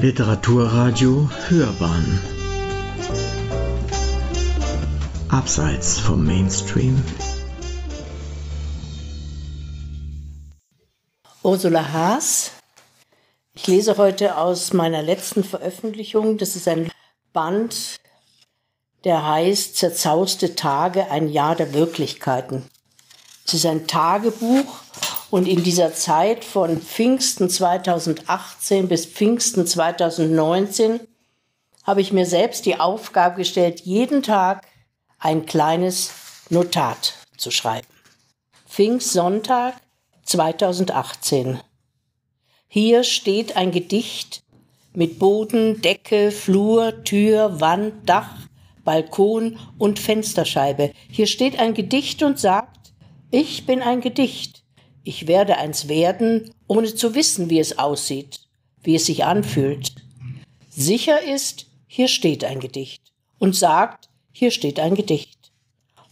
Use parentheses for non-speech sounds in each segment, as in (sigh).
Literaturradio Hörbahn Abseits vom Mainstream Ursula Haas. Ich lese heute aus meiner letzten Veröffentlichung. Das ist ein Band, der heißt Zerzauste Tage, ein Jahr der Wirklichkeiten. Es ist ein Tagebuch und in dieser Zeit von Pfingsten 2018 bis Pfingsten 2019 habe ich mir selbst die Aufgabe gestellt, jeden Tag ein kleines Notat zu schreiben. Pfingstsonntag 2018. Hier steht ein Gedicht mit Boden, Decke, Flur, Tür, Wand, Dach, Balkon und Fensterscheibe. Hier steht ein Gedicht und sagt, ich bin ein Gedicht. Ich werde eins werden, ohne zu wissen, wie es aussieht, wie es sich anfühlt. Sicher ist, hier steht ein Gedicht und sagt, hier steht ein Gedicht.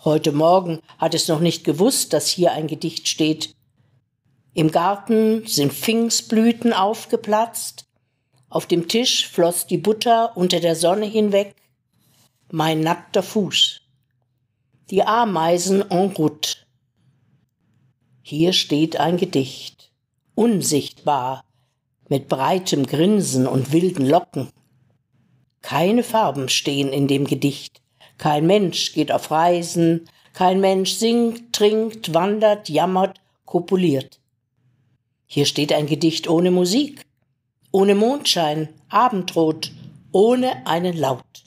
Heute Morgen hat es noch nicht gewusst, dass hier ein Gedicht steht. Im Garten sind Pfingstblüten aufgeplatzt, auf dem Tisch floss die Butter unter der Sonne hinweg, mein nackter Fuß. Die Ameisen en route. Hier steht ein Gedicht, unsichtbar, mit breitem Grinsen und wilden Locken. Keine Farben stehen in dem Gedicht, kein Mensch geht auf Reisen, kein Mensch singt, trinkt, wandert, jammert, kopuliert. Hier steht ein Gedicht ohne Musik, ohne Mondschein, Abendrot, ohne einen Laut.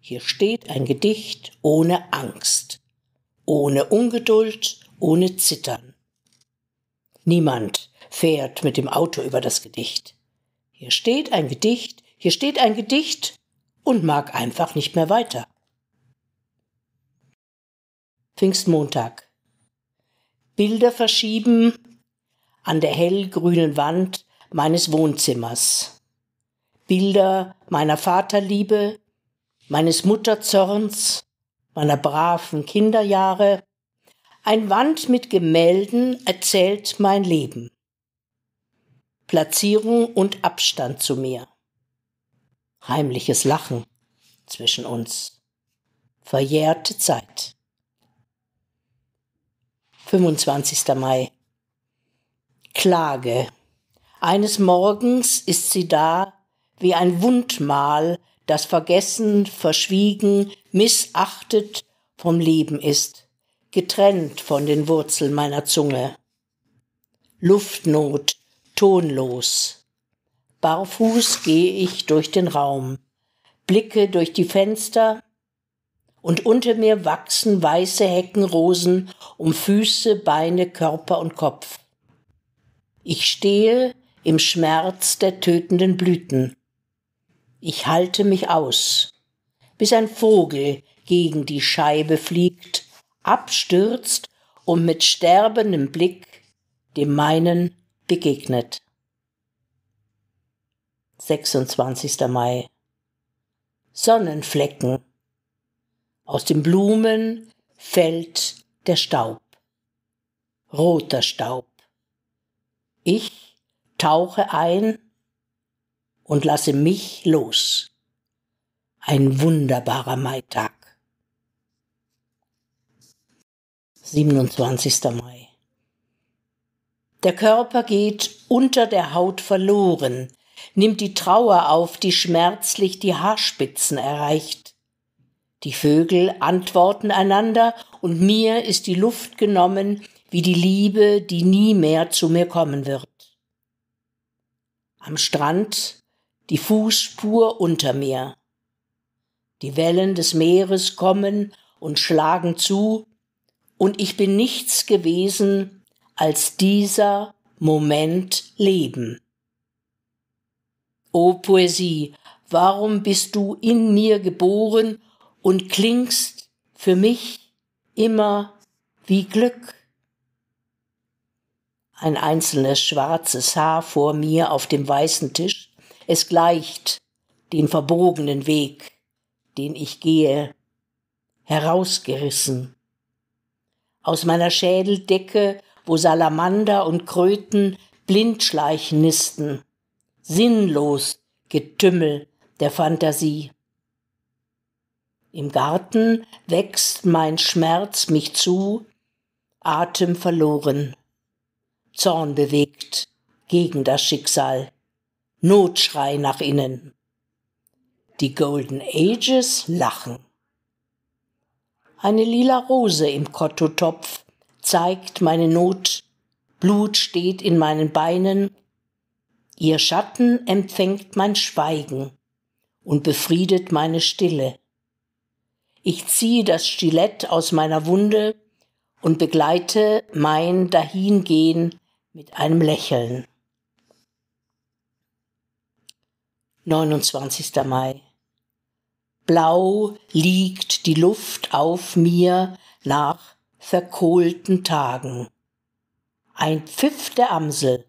Hier steht ein Gedicht ohne Angst, ohne Ungeduld, ohne Zittern. Niemand fährt mit dem Auto über das Gedicht. Hier steht ein Gedicht, hier steht ein Gedicht und mag einfach nicht mehr weiter. Pfingstmontag. Bilder verschieben an der hellgrünen Wand meines Wohnzimmers. Bilder meiner Vaterliebe, meines Mutterzorns, meiner braven Kinderjahre. Ein Wand mit Gemälden erzählt mein Leben. Platzierung und Abstand zu mir. Heimliches Lachen zwischen uns. Verjährte Zeit. 25. Mai. Klage. Eines Morgens ist sie da, wie ein Wundmal, das vergessen, verschwiegen, missachtet vom Leben ist, getrennt von den Wurzeln meiner Zunge. Luftnot, tonlos. Barfuß gehe ich durch den Raum, blicke durch die Fenster, und unter mir wachsen weiße Heckenrosen um Füße, Beine, Körper und Kopf. Ich stehe im Schmerz der tötenden Blüten. Ich halte mich aus, bis ein Vogel gegen die Scheibe fliegt, abstürzt und mit sterbendem Blick dem meinen begegnet. 26. Mai Sonnenflecken. Aus den Blumen fällt der Staub. Roter Staub. Ich tauche ein und lasse mich los. Ein wunderbarer Maitag. 27. Mai. Der Körper geht unter der Haut verloren, nimmt die Trauer auf, die schmerzlich die Haarspitzen erreicht. Die Vögel antworten einander, und mir ist die Luft genommen, wie die Liebe, die nie mehr zu mir kommen wird. Am Strand die Fußspur unter mir. Die Wellen des Meeres kommen und schlagen zu, und ich bin nichts gewesen als dieser Moment Leben. O Poesie, warum bist du in mir geboren und klingst für mich immer wie Glück? ein einzelnes schwarzes Haar vor mir auf dem weißen Tisch. Es gleicht den verbogenen Weg, den ich gehe, herausgerissen. Aus meiner Schädeldecke, wo Salamander und Kröten blindschleichen nisten, sinnlos Getümmel der Fantasie. Im Garten wächst mein Schmerz mich zu, Atem verloren, Zorn bewegt gegen das Schicksal, Notschrei nach innen. Die Golden Ages lachen. Eine lila Rose im Kottotopf zeigt meine Not, Blut steht in meinen Beinen, ihr Schatten empfängt mein Schweigen und befriedet meine Stille. Ich ziehe das Stilett aus meiner Wunde und begleite mein Dahingehen mit einem Lächeln. 29. Mai. Blau liegt die Luft auf mir nach verkohlten Tagen. Ein Pfiff der Amsel,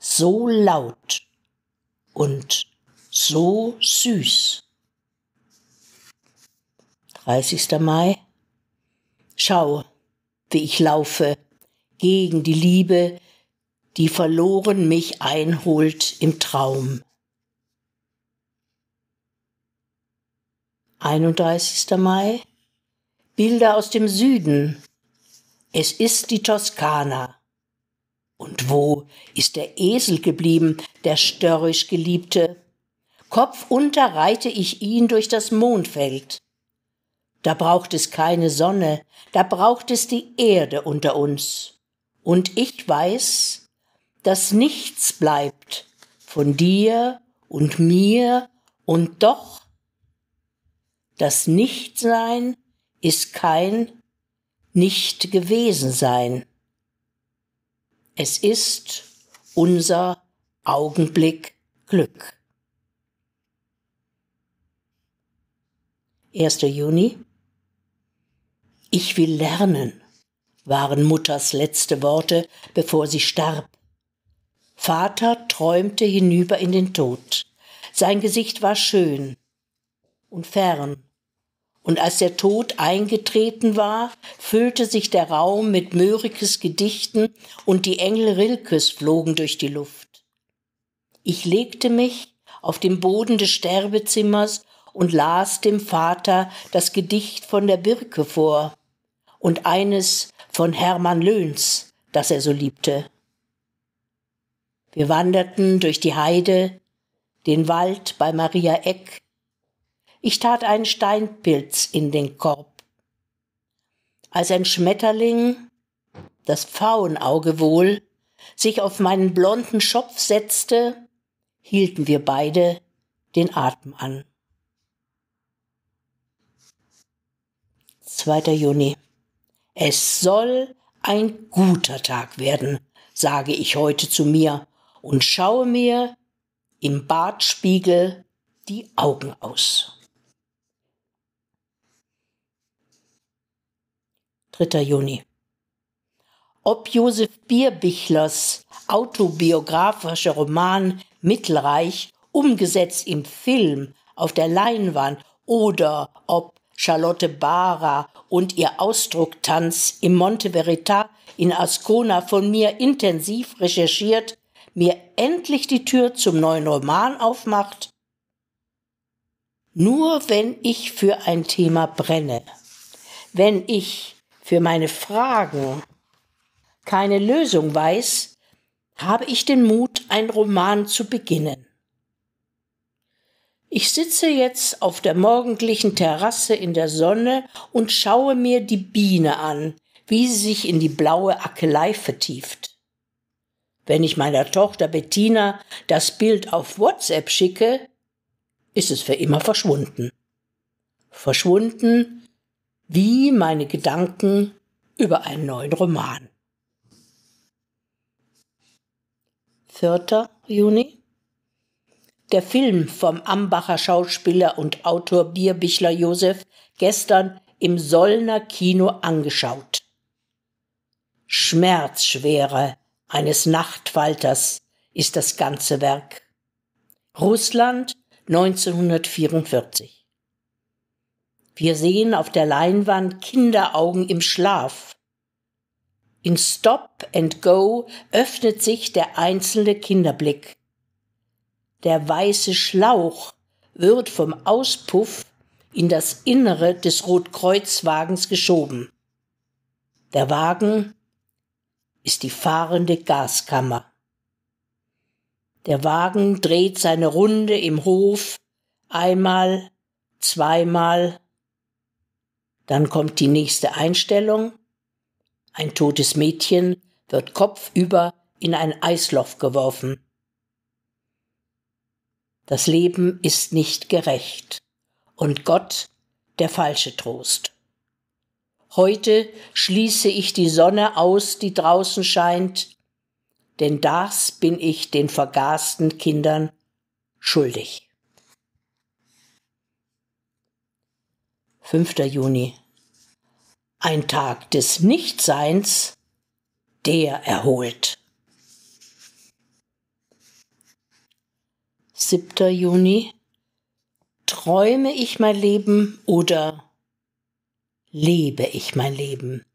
so laut und so süß. 30. Mai. Schau, wie ich laufe gegen die Liebe, die verloren mich einholt im Traum. 31. Mai. Bilder aus dem Süden. Es ist die Toskana. Und wo ist der Esel geblieben, der störrisch Geliebte? Kopfunter reite ich ihn durch das Mondfeld. Da braucht es keine Sonne, da braucht es die Erde unter uns. Und ich weiß, dass nichts bleibt von dir und mir, und doch das Nichtsein ist kein Nicht gewesen sein. Es ist unser Augenblick Glück. 1. Juni ich will lernen, waren Mutters letzte Worte, bevor sie starb. Vater träumte hinüber in den Tod. Sein Gesicht war schön und fern. Und als der Tod eingetreten war, füllte sich der Raum mit Mörikes Gedichten und die Engel Rilkes flogen durch die Luft. Ich legte mich auf dem Boden des Sterbezimmers und las dem Vater das Gedicht von der Birke vor, und eines von Hermann Löhns, das er so liebte. Wir wanderten durch die Heide, den Wald bei Maria Eck. Ich tat einen Steinpilz in den Korb. Als ein Schmetterling, das Pfauenauge wohl, sich auf meinen blonden Schopf setzte, hielten wir beide den Atem an. 2. Juni es soll ein guter Tag werden, sage ich heute zu mir und schaue mir im Badspiegel die Augen aus. 3. Juni. Ob Josef Bierbichlers autobiografischer Roman Mittelreich umgesetzt im Film auf der Leinwand oder ob Charlotte Bara und ihr Ausdrucktanz im Monte Verita in Ascona von mir intensiv recherchiert, mir endlich die Tür zum neuen Roman aufmacht? Nur wenn ich für ein Thema brenne, wenn ich für meine Fragen keine Lösung weiß, habe ich den Mut, ein Roman zu beginnen. Ich sitze jetzt auf der morgendlichen Terrasse in der Sonne und schaue mir die Biene an, wie sie sich in die blaue Akelei vertieft. Wenn ich meiner Tochter Bettina das Bild auf WhatsApp schicke, ist es für immer verschwunden. Verschwunden wie meine Gedanken über einen neuen Roman. 4. Juni der Film vom Ambacher Schauspieler und Autor Bierbichler Josef gestern im Sollner Kino angeschaut. Schmerzschwere eines Nachtfalters ist das ganze Werk. Russland 1944. Wir sehen auf der Leinwand Kinderaugen im Schlaf. In Stop and Go öffnet sich der einzelne Kinderblick. Der weiße Schlauch wird vom Auspuff in das Innere des Rotkreuzwagens geschoben. Der Wagen ist die fahrende Gaskammer. Der Wagen dreht seine Runde im Hof einmal, zweimal, dann kommt die nächste Einstellung. Ein totes Mädchen wird kopfüber in ein Eisloch geworfen. Das Leben ist nicht gerecht und Gott der falsche Trost. Heute schließe ich die Sonne aus, die draußen scheint, denn das bin ich den vergasten Kindern schuldig. 5. Juni. Ein Tag des Nichtseins, der erholt. 7. Juni. Träume ich mein Leben oder lebe ich mein Leben?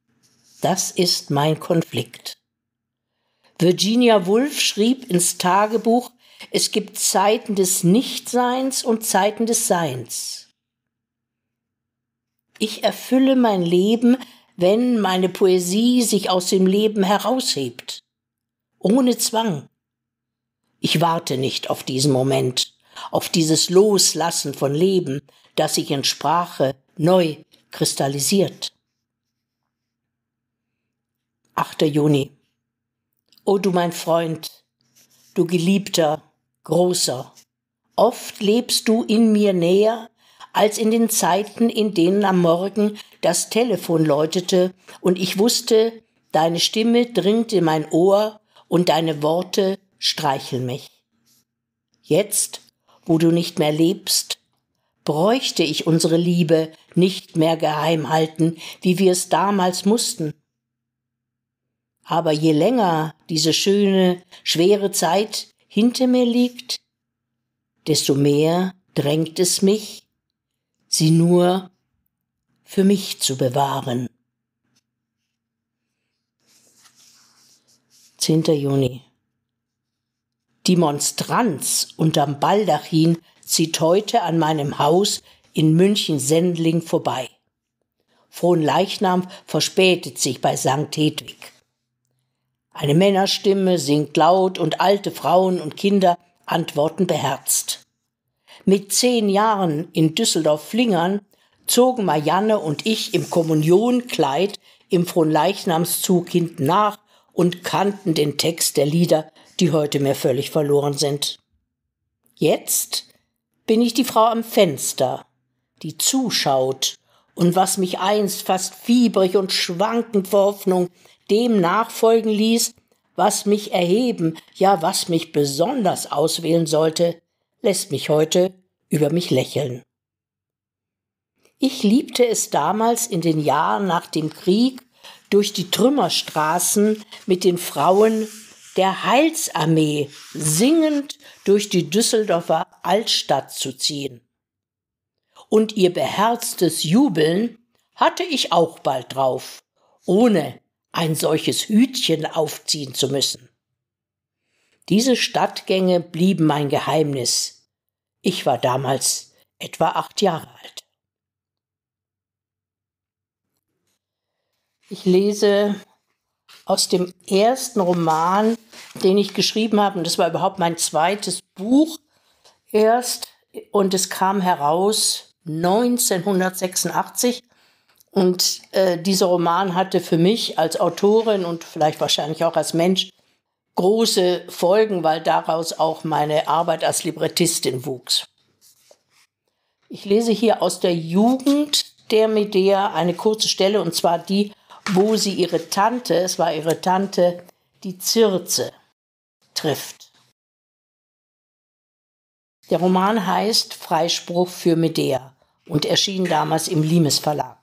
Das ist mein Konflikt. Virginia Woolf schrieb ins Tagebuch, es gibt Zeiten des Nichtseins und Zeiten des Seins. Ich erfülle mein Leben, wenn meine Poesie sich aus dem Leben heraushebt, ohne Zwang. Ich warte nicht auf diesen Moment, auf dieses Loslassen von Leben, das sich in Sprache neu kristallisiert. 8. Juni. O du mein Freund, du geliebter, großer, oft lebst du in mir näher als in den Zeiten, in denen am Morgen das Telefon läutete und ich wusste, deine Stimme dringt in mein Ohr und deine Worte streicheln mich. Jetzt, wo du nicht mehr lebst, bräuchte ich unsere Liebe nicht mehr geheim halten, wie wir es damals mussten. Aber je länger diese schöne, schwere Zeit hinter mir liegt, desto mehr drängt es mich, sie nur für mich zu bewahren. 10. Juni. Die Monstranz unterm Baldachin zieht heute an meinem Haus in München-Sendling vorbei. Fronleichnam verspätet sich bei St. Hedwig. Eine Männerstimme singt laut und alte Frauen und Kinder antworten beherzt. Mit zehn Jahren in Düsseldorf-Flingern zogen Marianne und ich im Kommunionkleid im Fronleichnamszug hinten nach und kannten den Text der Lieder, die heute mir völlig verloren sind. Jetzt bin ich die Frau am Fenster, die zuschaut und was mich einst fast fiebrig und schwankend vor Hoffnung dem nachfolgen ließ, was mich erheben, ja was mich besonders auswählen sollte, lässt mich heute über mich lächeln. Ich liebte es damals in den Jahren nach dem Krieg, durch die Trümmerstraßen mit den Frauen der Heilsarmee singend durch die Düsseldorfer Altstadt zu ziehen. Und ihr beherztes Jubeln hatte ich auch bald drauf, ohne ein solches Hütchen aufziehen zu müssen. Diese Stadtgänge blieben mein Geheimnis. Ich war damals etwa acht Jahre alt. Ich lese aus dem ersten Roman, den ich geschrieben habe, und das war überhaupt mein zweites Buch erst, und es kam heraus 1986. Und äh, dieser Roman hatte für mich als Autorin und vielleicht wahrscheinlich auch als Mensch große Folgen, weil daraus auch meine Arbeit als Librettistin wuchs. Ich lese hier aus der Jugend der Medea eine kurze Stelle, und zwar die, wo sie ihre Tante, es war ihre Tante, die Zirze, trifft. Der Roman heißt Freispruch für Medea und erschien damals im Limes Verlag.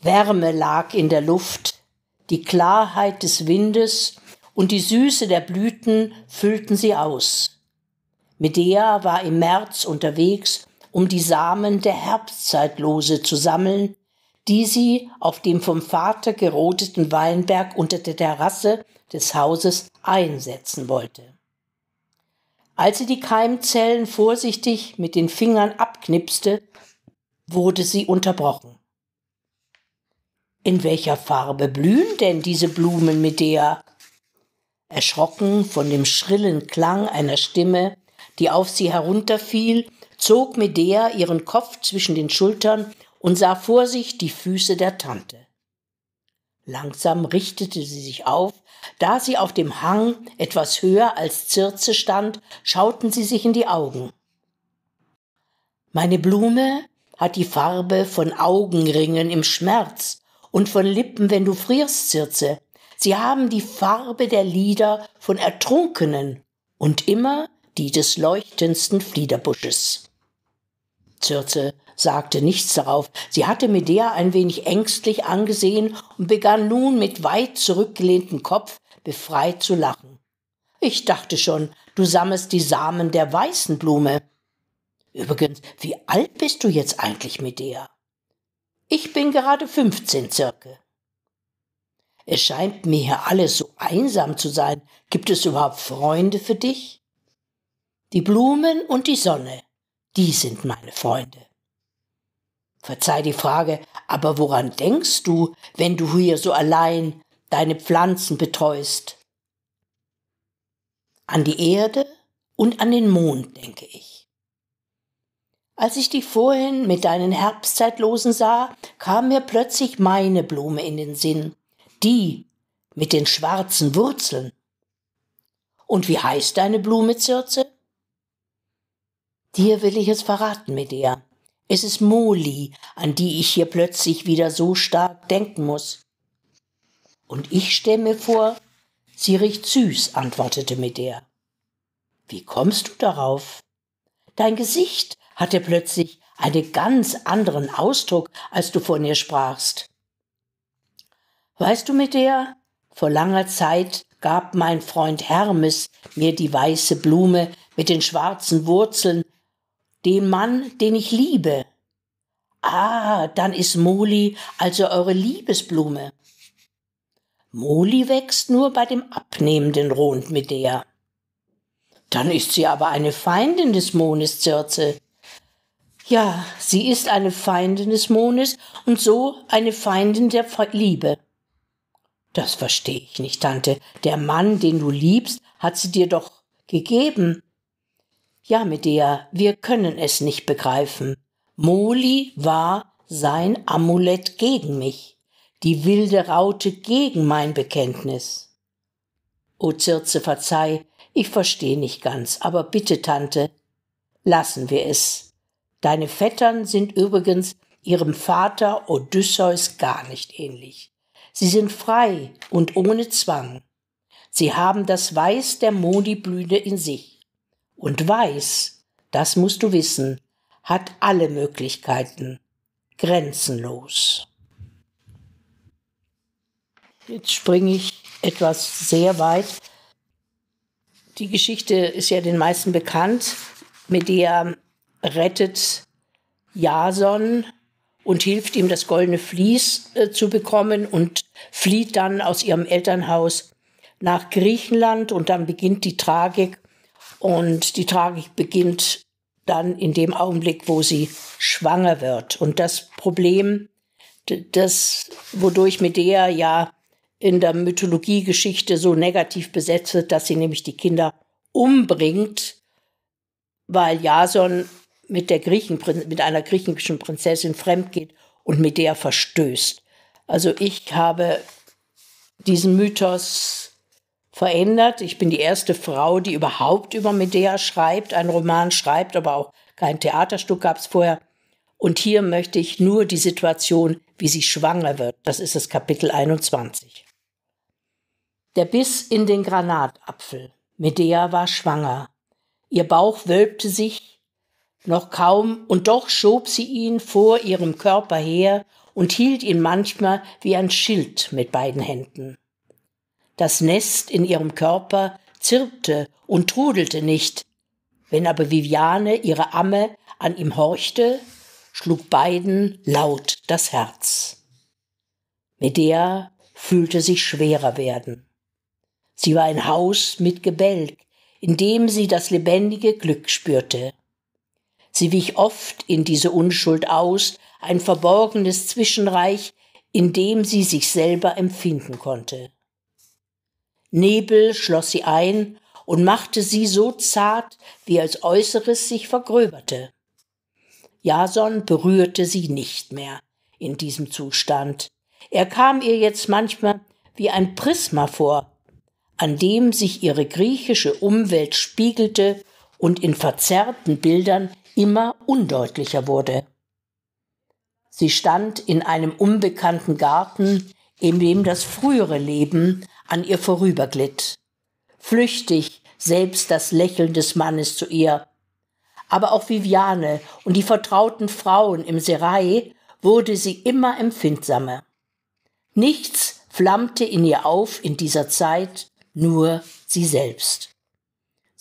Wärme lag in der Luft, die Klarheit des Windes und die Süße der Blüten füllten sie aus. Medea war im März unterwegs, um die Samen der Herbstzeitlose zu sammeln, die sie auf dem vom Vater geroteten Weinberg unter der Terrasse des Hauses einsetzen wollte. Als sie die Keimzellen vorsichtig mit den Fingern abknipste, wurde sie unterbrochen. In welcher Farbe blühen denn diese Blumen, Medea? Erschrocken von dem schrillen Klang einer Stimme, die auf sie herunterfiel, zog Medea ihren Kopf zwischen den Schultern und sah vor sich die Füße der Tante. Langsam richtete sie sich auf, da sie auf dem Hang etwas höher als Circe stand, schauten sie sich in die Augen. Meine Blume hat die Farbe von Augenringen im Schmerz und von Lippen, wenn du frierst, Circe. Sie haben die Farbe der Lieder von Ertrunkenen und immer die des leuchtendsten Fliederbusches. Circe sagte nichts darauf. Sie hatte Medea ein wenig ängstlich angesehen und begann nun mit weit zurückgelehnten Kopf befreit zu lachen. Ich dachte schon, du sammelst die Samen der weißen Blume. Übrigens, wie alt bist du jetzt eigentlich, Medea? Ich bin gerade 15 Zirke. Es scheint mir hier alles so einsam zu sein. Gibt es überhaupt Freunde für dich? Die Blumen und die Sonne, die sind meine Freunde. Verzeih die Frage, aber woran denkst du, wenn du hier so allein deine Pflanzen betreust? An die Erde und an den Mond, denke ich. Als ich dich vorhin mit deinen Herbstzeitlosen sah, kam mir plötzlich meine Blume in den Sinn, die mit den schwarzen Wurzeln. Und wie heißt deine Blume, Circe? Dir will ich es verraten, Medea. Es ist Moli, an die ich hier plötzlich wieder so stark denken muss. Und ich stell mir vor, sie riecht süß, antwortete Medea. Wie kommst du darauf? Dein Gesicht hatte plötzlich einen ganz anderen Ausdruck, als du von ihr sprachst. Weißt du, mit der? Vor langer Zeit gab mein Freund Hermes mir die weiße Blume mit den schwarzen Wurzeln, den Mann, den ich liebe. Ah, dann ist Moli also eure Liebesblume. Moli wächst nur bei dem abnehmenden Rond mit der. Dann ist sie aber eine Feindin des Mondes, Circe. Ja, sie ist eine Feindin des Mondes und so eine Feindin der Liebe. Das verstehe ich nicht, Tante. Der Mann, den du liebst, hat sie dir doch gegeben. Ja, Medea, wir können es nicht begreifen. Moli war sein Amulett gegen mich, die wilde Raute gegen mein Bekenntnis. O Circe, verzeih, ich verstehe nicht ganz, aber bitte, Tante, lassen wir es. Deine Vettern sind übrigens ihrem Vater Odysseus gar nicht ähnlich. Sie sind frei und ohne Zwang. Sie haben das Weiß der Modiblüte in sich. Und Weiß, das musst du wissen, hat alle Möglichkeiten, grenzenlos. Jetzt springe ich etwas sehr weit. Die Geschichte ist ja den meisten bekannt, mit der rettet Jason und hilft ihm, das goldene Vlies äh, zu bekommen und flieht dann aus ihrem Elternhaus nach Griechenland und dann beginnt die Tragik. Und die Tragik beginnt dann in dem Augenblick, wo sie schwanger wird. Und das Problem, das, wodurch Medea ja in der Mythologiegeschichte so negativ besetzt wird, dass sie nämlich die Kinder umbringt, weil Jason mit der Griechen, mit einer griechischen Prinzessin fremd geht und mit der verstößt. Also ich habe diesen Mythos verändert. Ich bin die erste Frau, die überhaupt über Medea schreibt, einen Roman schreibt, aber auch kein Theaterstück gab es vorher. Und hier möchte ich nur die Situation, wie sie schwanger wird. Das ist das Kapitel 21. Der Biss in den Granatapfel. Medea war schwanger. Ihr Bauch wölbte sich noch kaum, und doch schob sie ihn vor ihrem Körper her und hielt ihn manchmal wie ein Schild mit beiden Händen. Das Nest in ihrem Körper zirpte und trudelte nicht. Wenn aber Viviane, ihre Amme, an ihm horchte, schlug beiden laut das Herz. Medea fühlte sich schwerer werden. Sie war ein Haus mit Gebälk, in dem sie das lebendige Glück spürte. Sie wich oft in diese Unschuld aus, ein verborgenes Zwischenreich, in dem sie sich selber empfinden konnte. Nebel schloss sie ein und machte sie so zart, wie als Äußeres sich vergröberte. Jason berührte sie nicht mehr in diesem Zustand. Er kam ihr jetzt manchmal wie ein Prisma vor, an dem sich ihre griechische Umwelt spiegelte und in verzerrten Bildern immer undeutlicher wurde. Sie stand in einem unbekannten Garten, in dem das frühere Leben an ihr vorüberglitt. Flüchtig selbst das Lächeln des Mannes zu ihr. Aber auch Viviane und die vertrauten Frauen im Serai wurde sie immer empfindsamer. Nichts flammte in ihr auf in dieser Zeit, nur sie selbst.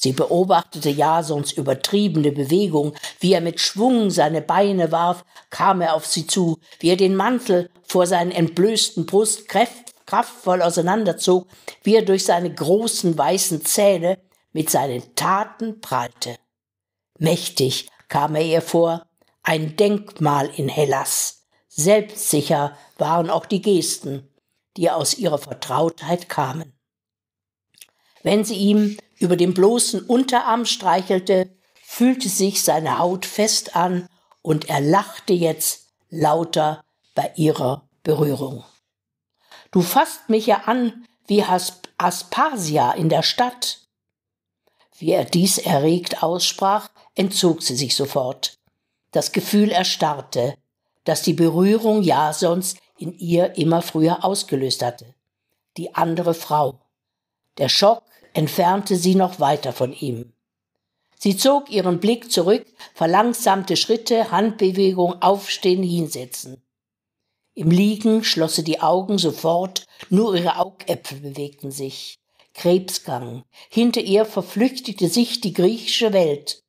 Sie beobachtete Jasons übertriebene Bewegung, wie er mit Schwung seine Beine warf, kam er auf sie zu, wie er den Mantel vor seinen entblößten Brust kraftvoll auseinanderzog, wie er durch seine großen weißen Zähne mit seinen Taten prallte. Mächtig kam er ihr vor, ein Denkmal in Hellas. Selbstsicher waren auch die Gesten, die aus ihrer Vertrautheit kamen. Wenn sie ihm über den bloßen Unterarm streichelte, fühlte sich seine Haut fest an und er lachte jetzt lauter bei ihrer Berührung. Du fasst mich ja an wie Aspasia in der Stadt. Wie er dies erregt aussprach, entzog sie sich sofort. Das Gefühl erstarrte, das die Berührung Jasons in ihr immer früher ausgelöst hatte. Die andere Frau. Der Schock entfernte sie noch weiter von ihm. Sie zog ihren Blick zurück, verlangsamte Schritte, Handbewegung, Aufstehen, Hinsetzen. Im Liegen schloss sie die Augen sofort, nur ihre Augäpfel bewegten sich. Krebsgang. Hinter ihr verflüchtigte sich die griechische Welt.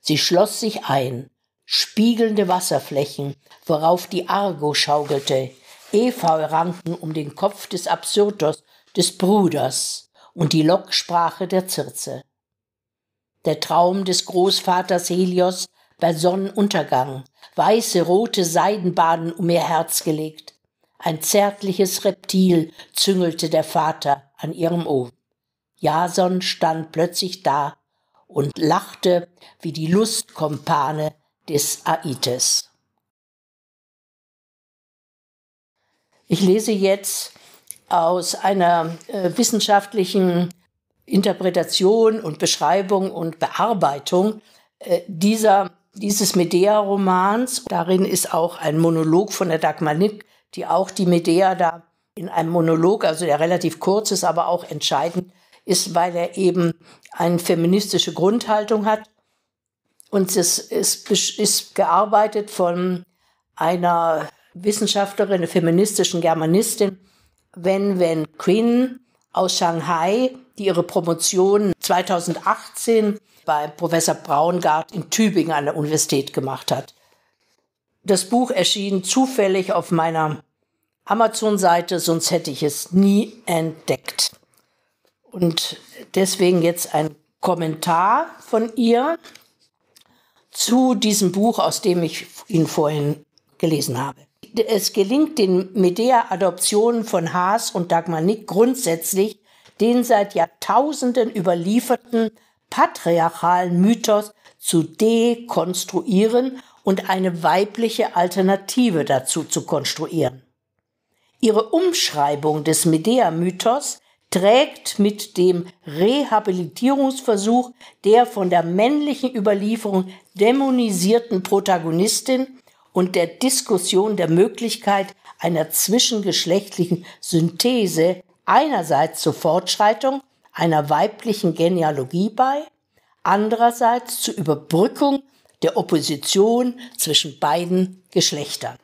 Sie schloss sich ein. Spiegelnde Wasserflächen, worauf die Argo schaukelte. Efeuranken um den Kopf des Absyrtos, des Bruders und die Locksprache der Circe. Der Traum des Großvaters Helios bei Sonnenuntergang, weiße rote Seidenbahnen um ihr Herz gelegt. Ein zärtliches Reptil züngelte der Vater an ihrem Ohr. Jason stand plötzlich da und lachte wie die Lustkompane des Aites. Ich lese jetzt aus einer äh, wissenschaftlichen Interpretation und Beschreibung und Bearbeitung äh, dieser, dieses Medea-Romans. Darin ist auch ein Monolog von der Dagmar Nick, die auch die Medea da in einem Monolog, also der relativ kurz ist, aber auch entscheidend ist, weil er eben eine feministische Grundhaltung hat. Und es ist, ist gearbeitet von einer Wissenschaftlerin, einer feministischen Germanistin, Wen Wen Quinn aus Shanghai, die ihre Promotion 2018 bei Professor Braungart in Tübingen an der Universität gemacht hat. Das Buch erschien zufällig auf meiner Amazon-Seite, sonst hätte ich es nie entdeckt. Und deswegen jetzt ein Kommentar von ihr zu diesem Buch, aus dem ich ihn vorhin gelesen habe es gelingt den Medea-Adoptionen von Haas und Dagmar Nick grundsätzlich, den seit Jahrtausenden überlieferten patriarchalen Mythos zu dekonstruieren und eine weibliche Alternative dazu zu konstruieren. Ihre Umschreibung des Medea-Mythos trägt mit dem Rehabilitierungsversuch der von der männlichen Überlieferung dämonisierten Protagonistin und der Diskussion der Möglichkeit einer zwischengeschlechtlichen Synthese einerseits zur Fortschreitung einer weiblichen Genealogie bei, andererseits zur Überbrückung der Opposition zwischen beiden Geschlechtern.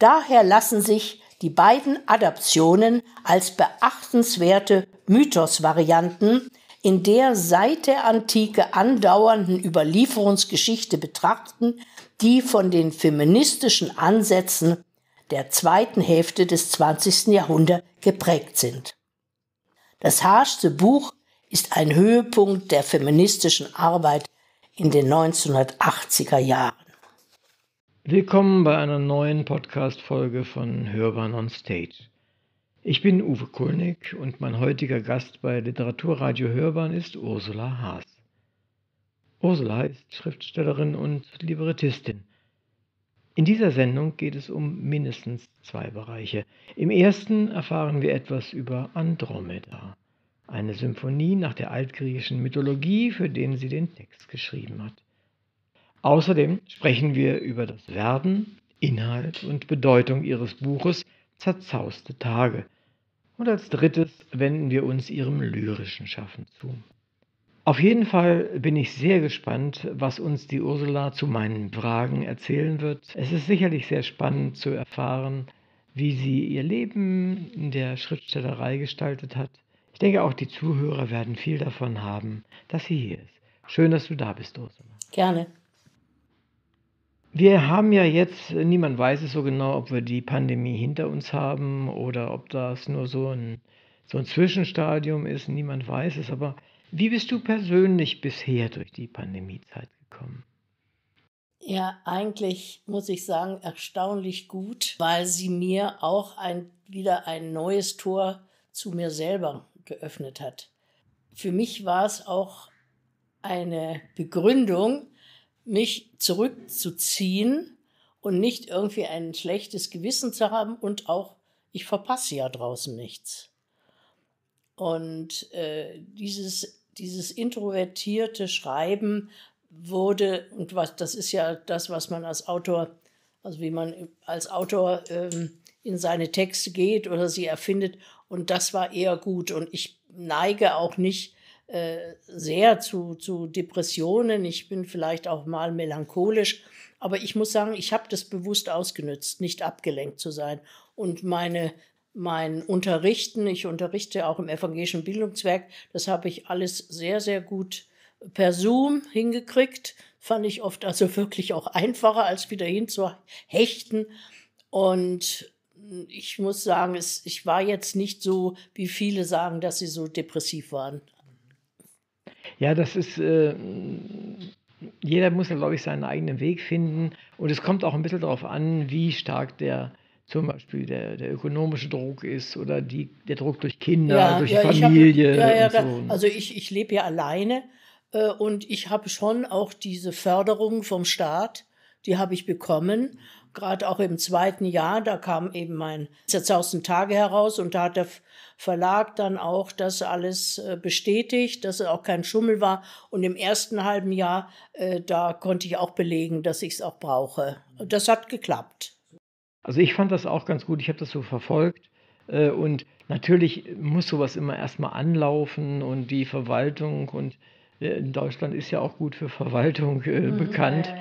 Daher lassen sich die beiden Adaptionen als beachtenswerte Mythosvarianten in der seit der Antike andauernden Überlieferungsgeschichte betrachten, die von den feministischen Ansätzen der zweiten Hälfte des 20. Jahrhunderts geprägt sind. Das Haarste Buch ist ein Höhepunkt der feministischen Arbeit in den 1980er Jahren. Willkommen bei einer neuen Podcast-Folge von Hörbar on Stage. Ich bin Uwe Kulnig und mein heutiger Gast bei Literaturradio Hörbahn ist Ursula Haas. Ursula ist Schriftstellerin und Librettistin. In dieser Sendung geht es um mindestens zwei Bereiche. Im ersten erfahren wir etwas über Andromeda, eine Symphonie nach der altgriechischen Mythologie, für den sie den Text geschrieben hat. Außerdem sprechen wir über das Werden, Inhalt und Bedeutung ihres Buches Zerzauste Tage. Und als drittes wenden wir uns ihrem lyrischen Schaffen zu. Auf jeden Fall bin ich sehr gespannt, was uns die Ursula zu meinen Fragen erzählen wird. Es ist sicherlich sehr spannend zu erfahren, wie sie ihr Leben in der Schriftstellerei gestaltet hat. Ich denke, auch die Zuhörer werden viel davon haben, dass sie hier ist. Schön, dass du da bist, Ursula. Gerne. Wir haben ja jetzt, niemand weiß es so genau, ob wir die Pandemie hinter uns haben oder ob das nur so ein, so ein Zwischenstadium ist. Niemand weiß es, aber wie bist du persönlich bisher durch die Pandemiezeit gekommen? Ja, eigentlich muss ich sagen, erstaunlich gut, weil sie mir auch ein, wieder ein neues Tor zu mir selber geöffnet hat. Für mich war es auch eine Begründung, mich zurückzuziehen und nicht irgendwie ein schlechtes Gewissen zu haben und auch, ich verpasse ja draußen nichts. Und äh, dieses dieses introvertierte Schreiben wurde, und was, das ist ja das, was man als Autor, also wie man als Autor ähm, in seine Texte geht oder sie erfindet, und das war eher gut. Und ich neige auch nicht äh, sehr zu, zu Depressionen. Ich bin vielleicht auch mal melancholisch, aber ich muss sagen, ich habe das bewusst ausgenützt, nicht abgelenkt zu sein. Und meine mein Unterrichten, ich unterrichte auch im evangelischen Bildungswerk, das habe ich alles sehr, sehr gut per Zoom hingekriegt. Fand ich oft also (laughs) wirklich auch einfacher, als wieder hinzuhechten. Und ich muss sagen, es, ich war jetzt nicht so, wie viele sagen, dass sie so depressiv waren. Ja, das ist, äh, jeder muss glaube ich, seinen eigenen Weg finden. Und es kommt auch ein bisschen darauf an, wie stark der zum Beispiel der, der ökonomische Druck ist oder die, der Druck durch Kinder, ja, durch ja, Familie. Hab, ja, so. Also ich, ich lebe ja alleine äh, und ich habe schon auch diese Förderung vom Staat, die habe ich bekommen. Gerade auch im zweiten Jahr, da kam eben mein zerzausten Tage heraus und da hat der Verlag dann auch das alles äh, bestätigt, dass es auch kein Schummel war. Und im ersten halben Jahr, äh, da konnte ich auch belegen, dass ich es auch brauche. Das hat geklappt. Also ich fand das auch ganz gut, ich habe das so verfolgt. Äh, und natürlich muss sowas immer erstmal anlaufen und die Verwaltung und äh, in Deutschland ist ja auch gut für Verwaltung äh, mhm. bekannt.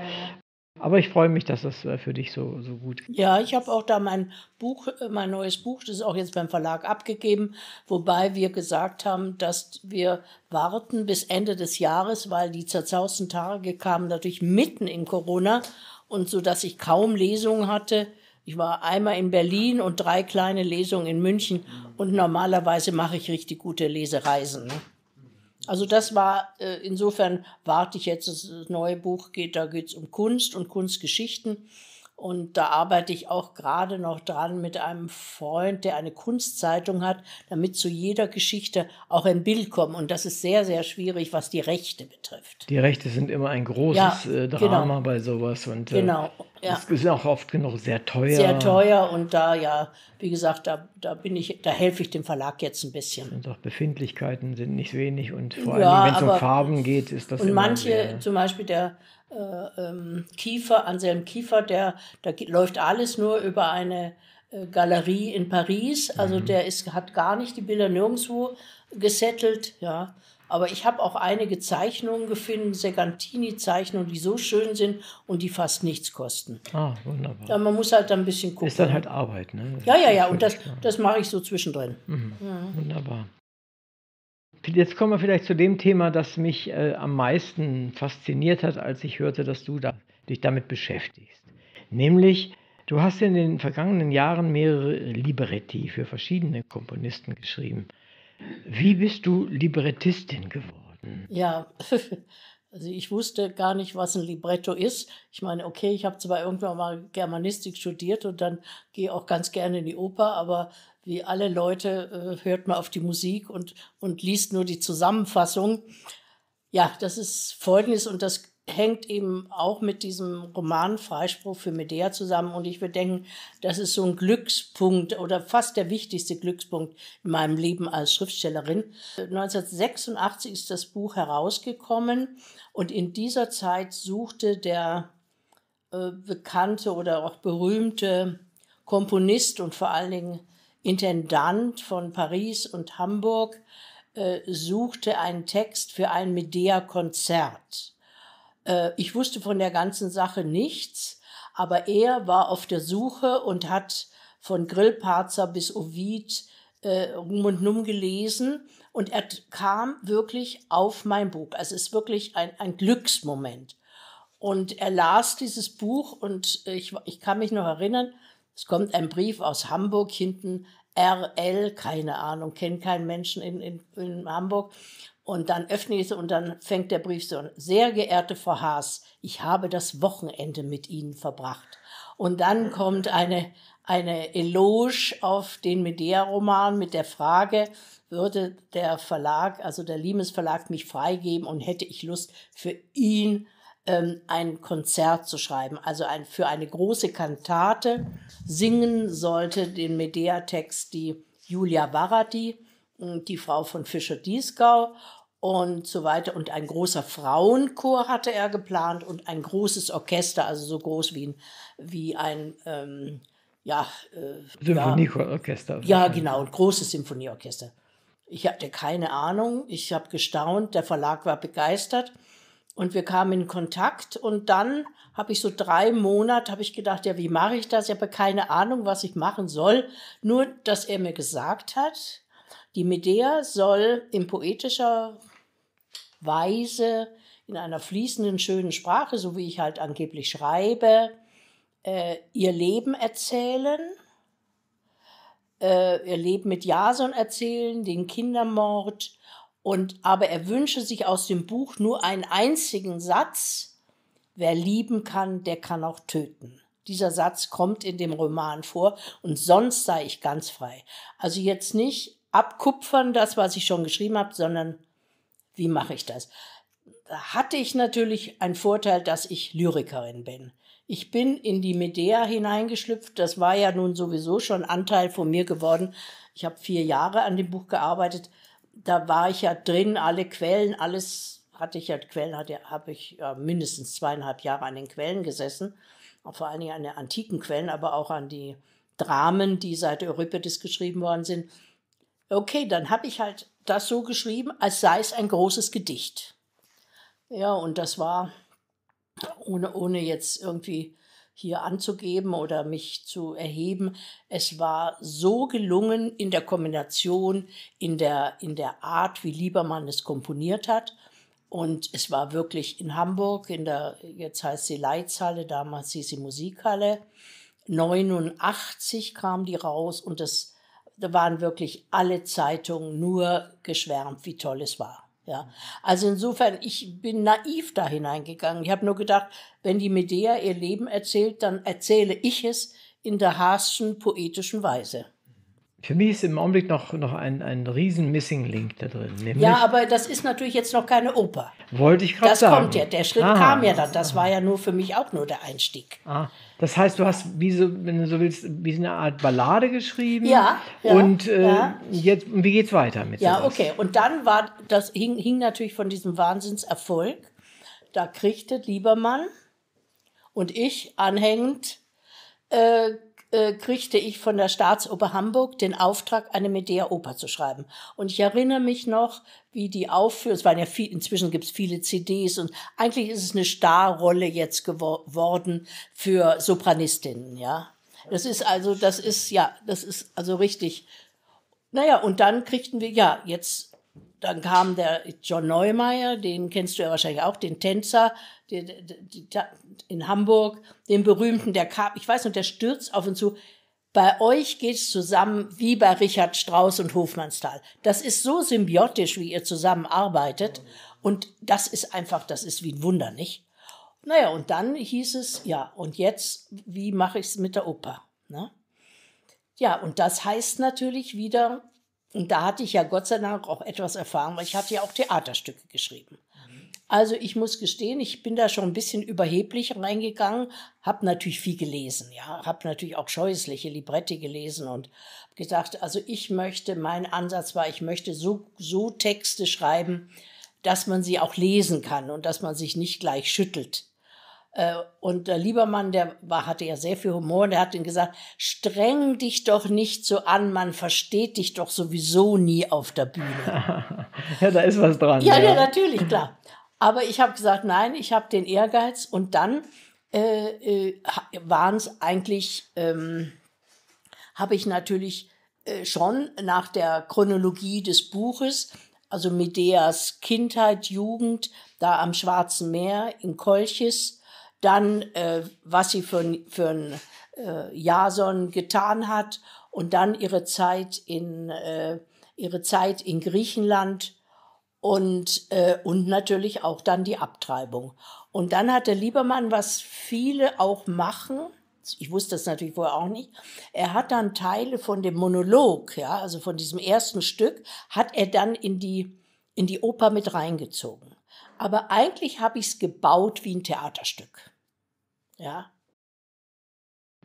Aber ich freue mich, dass das äh, für dich so, so gut geht. Ja, ich habe auch da mein Buch, mein neues Buch, das ist auch jetzt beim Verlag abgegeben, wobei wir gesagt haben, dass wir warten bis Ende des Jahres, weil die zerzausten Tage kamen natürlich mitten in Corona und so, dass ich kaum Lesungen hatte ich war einmal in Berlin und drei kleine Lesungen in München und normalerweise mache ich richtig gute Lesereisen. Ne? Also das war, äh, insofern warte ich jetzt, das neue Buch geht, da geht es um Kunst und Kunstgeschichten. Und da arbeite ich auch gerade noch dran mit einem Freund, der eine Kunstzeitung hat, damit zu jeder Geschichte auch ein Bild kommt. Und das ist sehr, sehr schwierig, was die Rechte betrifft. Die Rechte sind immer ein großes ja, äh, Drama genau. bei sowas. Und, äh, genau. Ja. Es ist auch oft genug sehr teuer. Sehr teuer und da, ja, wie gesagt, da, da bin ich, da helfe ich dem Verlag jetzt ein bisschen. Und auch Befindlichkeiten sind nicht wenig und vor allem, ja, wenn es um Farben geht, ist das Und manche, sehr, zum Beispiel der äh, Kiefer, Anselm Kiefer, der, da läuft alles nur über eine äh, Galerie in Paris. Also mhm. der ist, hat gar nicht die Bilder nirgendwo gesettelt, ja. Aber ich habe auch einige Zeichnungen gefunden, Segantini-Zeichnungen, die so schön sind und die fast nichts kosten. Ah, wunderbar. Ja, man muss halt ein bisschen gucken. Ist dann halt Arbeit, ne? Ja, ja, ja, und das, das mache ich so zwischendrin. Mhm. Ja. Wunderbar. Jetzt kommen wir vielleicht zu dem Thema, das mich äh, am meisten fasziniert hat, als ich hörte, dass du da, dich damit beschäftigst. Nämlich, du hast in den vergangenen Jahren mehrere Libretti für verschiedene Komponisten geschrieben. Wie bist du Librettistin geworden? Ja, (laughs) also ich wusste gar nicht, was ein Libretto ist. Ich meine, okay, ich habe zwar irgendwann mal Germanistik studiert und dann gehe auch ganz gerne in die Oper, aber wie alle Leute äh, hört man auf die Musik und, und liest nur die Zusammenfassung. Ja, das ist Folgendes und das hängt eben auch mit diesem Roman Freispruch für Medea zusammen. Und ich würde denken, das ist so ein Glückspunkt oder fast der wichtigste Glückspunkt in meinem Leben als Schriftstellerin. 1986 ist das Buch herausgekommen und in dieser Zeit suchte der äh, bekannte oder auch berühmte Komponist und vor allen Dingen Intendant von Paris und Hamburg äh, suchte einen Text für ein Medea-Konzert. Äh, ich wusste von der ganzen Sache nichts, aber er war auf der Suche und hat von Grillparzer bis Ovid äh, rum und num gelesen und er kam wirklich auf mein Buch. Also es ist wirklich ein, ein Glücksmoment. Und er las dieses Buch und ich, ich kann mich noch erinnern, es kommt ein Brief aus Hamburg, hinten RL, keine Ahnung, kennt keinen Menschen in, in, in Hamburg. Und dann öffne ich es und dann fängt der Brief so an. Sehr geehrte Frau Haas, ich habe das Wochenende mit Ihnen verbracht. Und dann kommt eine, eine Eloge auf den Medea-Roman mit der Frage, würde der Verlag, also der Limes Verlag, mich freigeben und hätte ich Lust, für ihn ähm, ein Konzert zu schreiben, also ein, für eine große Kantate. Singen sollte den Medea-Text die Julia Varati, die Frau von Fischer-Dieskau und so weiter. Und ein großer Frauenchor hatte er geplant und ein großes Orchester, also so groß wie ein, wie ein ähm, ja, äh, Symphonieorchester. Ja, ja, genau, ein großes Symphonieorchester. Ich hatte keine Ahnung, ich habe gestaunt, der Verlag war begeistert und wir kamen in Kontakt und dann habe ich so drei Monate, habe ich gedacht, ja, wie mache ich das? Ich habe keine Ahnung, was ich machen soll. Nur, dass er mir gesagt hat, die Medea soll in poetischer Weise, in einer fließenden, schönen Sprache, so wie ich halt angeblich schreibe, äh, ihr Leben erzählen, äh, ihr Leben mit Jason erzählen, den Kindermord. Und, aber er wünsche sich aus dem Buch nur einen einzigen Satz, wer lieben kann, der kann auch töten. Dieser Satz kommt in dem Roman vor und sonst sei ich ganz frei. Also jetzt nicht abkupfern, das, was ich schon geschrieben habe, sondern wie mache ich das? Da hatte ich natürlich einen Vorteil, dass ich Lyrikerin bin. Ich bin in die Medea hineingeschlüpft. Das war ja nun sowieso schon Anteil von mir geworden. Ich habe vier Jahre an dem Buch gearbeitet. Da war ich ja drin, alle Quellen, alles hatte ich ja, Quellen hatte, habe ich ja mindestens zweieinhalb Jahre an den Quellen gesessen. Vor allen Dingen an den antiken Quellen, aber auch an die Dramen, die seit Euripides geschrieben worden sind. Okay, dann habe ich halt das so geschrieben, als sei es ein großes Gedicht. Ja, und das war, ohne, ohne jetzt irgendwie hier anzugeben oder mich zu erheben, es war so gelungen in der Kombination, in der, in der Art, wie Liebermann es komponiert hat. Und es war wirklich in Hamburg, in der, jetzt heißt sie Leitzhalle, damals hieß sie Musikhalle. 89 kam die raus und das da waren wirklich alle Zeitungen nur geschwärmt, wie toll es war. Ja, also insofern, ich bin naiv da hineingegangen. Ich habe nur gedacht, wenn die Medea ihr Leben erzählt, dann erzähle ich es in der Haasschen poetischen Weise. Für mich ist im Augenblick noch, noch ein, ein riesen Missing Link da drin. Ja, aber das ist natürlich jetzt noch keine Oper. Wollte ich gerade sagen. Das kommt ja, der Schritt ah, kam ja dann. Das war ja nur für mich auch nur der Einstieg. Ah, das heißt, du hast, wie so, wenn du so willst, wie eine Art Ballade geschrieben. Ja. ja und äh, ja. jetzt, wie geht's weiter mit Ja, sowas? okay. Und dann war, das hing, hing natürlich von diesem Wahnsinnserfolg. Da kriegte Liebermann und ich anhängend äh, äh, kriegte ich von der Staatsoper Hamburg den Auftrag, eine Medea-Oper zu schreiben. Und ich erinnere mich noch, wie die Aufführung, es waren ja viel, inzwischen gibt es viele CDs und eigentlich ist es eine Starrolle jetzt geworden für Sopranistinnen, ja. Das ist also, das ist, ja, das ist also richtig. Naja, und dann kriegten wir, ja, jetzt dann kam der John Neumeier, den kennst du ja wahrscheinlich auch, den Tänzer die, die, die, in Hamburg, den berühmten, der kam, ich weiß noch, der stürzt auf uns zu. bei euch geht es zusammen wie bei Richard Strauss und Hofmannsthal. Das ist so symbiotisch, wie ihr zusammenarbeitet. Und das ist einfach, das ist wie ein Wunder, nicht? Naja, und dann hieß es, ja, und jetzt, wie mache ich es mit der Oper? Ne? Ja, und das heißt natürlich wieder, und da hatte ich ja Gott sei Dank auch etwas erfahren, weil ich hatte ja auch Theaterstücke geschrieben. Also ich muss gestehen, ich bin da schon ein bisschen überheblich reingegangen, habe natürlich viel gelesen, ja, habe natürlich auch scheußliche Libretti gelesen und gesagt, also ich möchte, mein Ansatz war, ich möchte so, so Texte schreiben, dass man sie auch lesen kann und dass man sich nicht gleich schüttelt. Äh, und der Liebermann, der war, hatte ja sehr viel Humor und der hat ihm gesagt, streng dich doch nicht so an, man versteht dich doch sowieso nie auf der Bühne. (laughs) ja, da ist was dran. Ja, ja, ja natürlich, (laughs) klar. Aber ich habe gesagt, nein, ich habe den Ehrgeiz und dann äh, äh, waren es eigentlich, ähm, habe ich natürlich äh, schon nach der Chronologie des Buches, also Medeas Kindheit, Jugend, da am Schwarzen Meer in Kolchis, dann äh, was sie für, für ein äh, Jason getan hat und dann ihre Zeit in, äh, ihre Zeit in Griechenland und, äh, und natürlich auch dann die Abtreibung. Und dann hat der Liebermann, was viele auch machen, ich wusste das natürlich vorher auch nicht, er hat dann Teile von dem Monolog, ja, also von diesem ersten Stück, hat er dann in die, in die Oper mit reingezogen. Aber eigentlich habe ich es gebaut wie ein Theaterstück. Ja.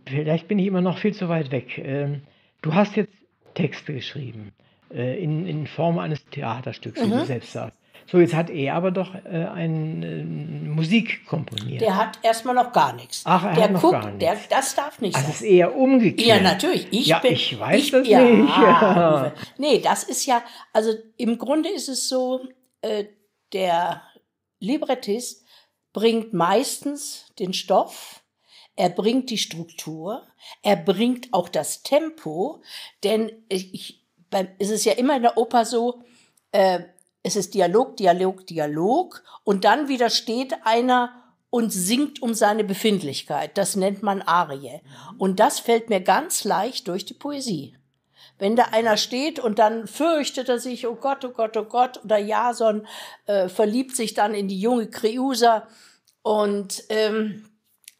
Vielleicht bin ich immer noch viel zu weit weg. Ähm, du hast jetzt Texte geschrieben. Äh, in, in Form eines Theaterstücks, wie mhm. du selbst sagst. So, jetzt hat er aber doch äh, eine äh, Musik komponiert. Der hat erstmal noch gar nichts. Ach, er der hat noch guckt, gar nichts. Der, das darf nicht also sein. Das ist eher umgekehrt. Ja, natürlich. Ich ja, bin, ich weiß ich, das ja, nicht. Ja. (laughs) Nee, das ist ja, also im Grunde ist es so, äh, der Librettist bringt meistens den Stoff, er bringt die Struktur, er bringt auch das Tempo, denn ich, beim, es ist ja immer in der Oper so, äh, es ist Dialog, Dialog, Dialog und dann widersteht einer und singt um seine Befindlichkeit. Das nennt man Arie. Und das fällt mir ganz leicht durch die Poesie. Wenn da einer steht und dann fürchtet er sich, oh Gott, oh Gott, oh Gott, oder Jason äh, verliebt sich dann in die junge Kreusa und ähm,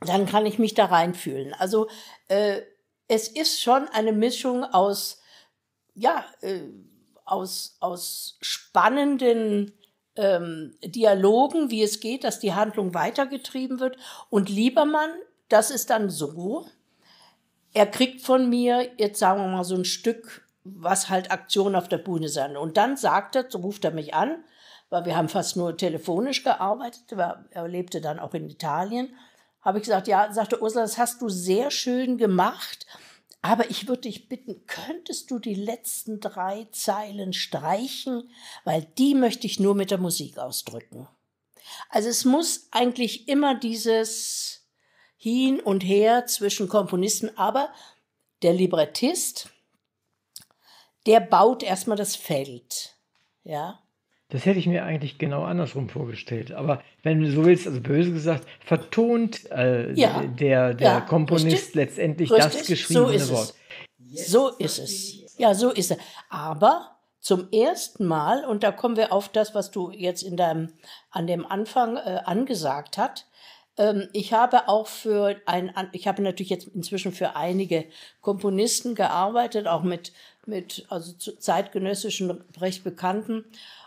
dann kann ich mich da reinfühlen. Also äh, es ist schon eine Mischung aus ja, äh, aus, aus spannenden ähm, Dialogen, wie es geht, dass die Handlung weitergetrieben wird. Und Liebermann, das ist dann so, er kriegt von mir, jetzt sagen wir mal, so ein Stück, was halt Aktion auf der Bühne sein. Und dann sagt er, so ruft er mich an, weil wir haben fast nur telefonisch gearbeitet, er lebte dann auch in Italien, habe ich gesagt, ja, sagte Ursula, das hast du sehr schön gemacht, aber ich würde dich bitten, könntest du die letzten drei Zeilen streichen, weil die möchte ich nur mit der Musik ausdrücken. Also es muss eigentlich immer dieses Hin und Her zwischen Komponisten, aber der Librettist, der baut erstmal das Feld. Ja. Das hätte ich mir eigentlich genau andersrum vorgestellt. Aber wenn du so willst, also böse gesagt, vertont äh, ja. der, der ja, Komponist richtig, letztendlich richtig, das geschriebene so Wort. So ist es. Ja, so ist es. Aber zum ersten Mal, und da kommen wir auf das, was du jetzt in deinem, an dem Anfang äh, angesagt hast, ich habe auch für ein, ich habe natürlich jetzt inzwischen für einige Komponisten gearbeitet, auch mit, mit also zeitgenössischen recht bekannten.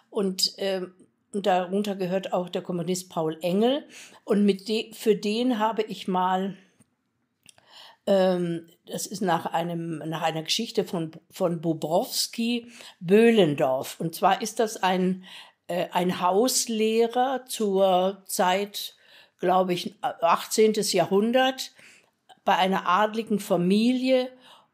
Und, äh, und darunter gehört auch der Komponist Paul Engel. Und mit de, für den habe ich mal, ähm, das ist nach, einem, nach einer Geschichte von, von Bobrowski, Böhlendorf. Und zwar ist das ein, äh, ein Hauslehrer zur Zeit, glaube ich, 18. Jahrhundert bei einer adligen Familie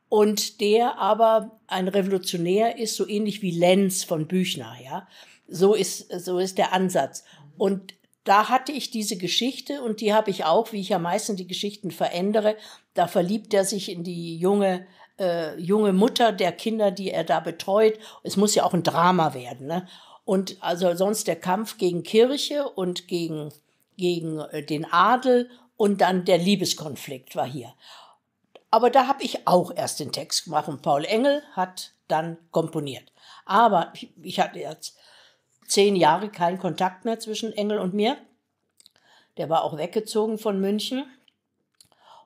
und der aber ein Revolutionär ist, so ähnlich wie Lenz von Büchner, ja. So ist, so ist der Ansatz. Und da hatte ich diese Geschichte und die habe ich auch, wie ich ja meistens die Geschichten verändere. Da verliebt er sich in die junge, äh, junge Mutter der Kinder, die er da betreut. Es muss ja auch ein Drama werden. Ne? Und also sonst der Kampf gegen Kirche und gegen, gegen äh, den Adel und dann der Liebeskonflikt war hier. Aber da habe ich auch erst den Text gemacht und Paul Engel hat dann komponiert. Aber ich, hatte jetzt zehn Jahre keinen Kontakt mehr zwischen Engel und mir. Der war auch weggezogen von München.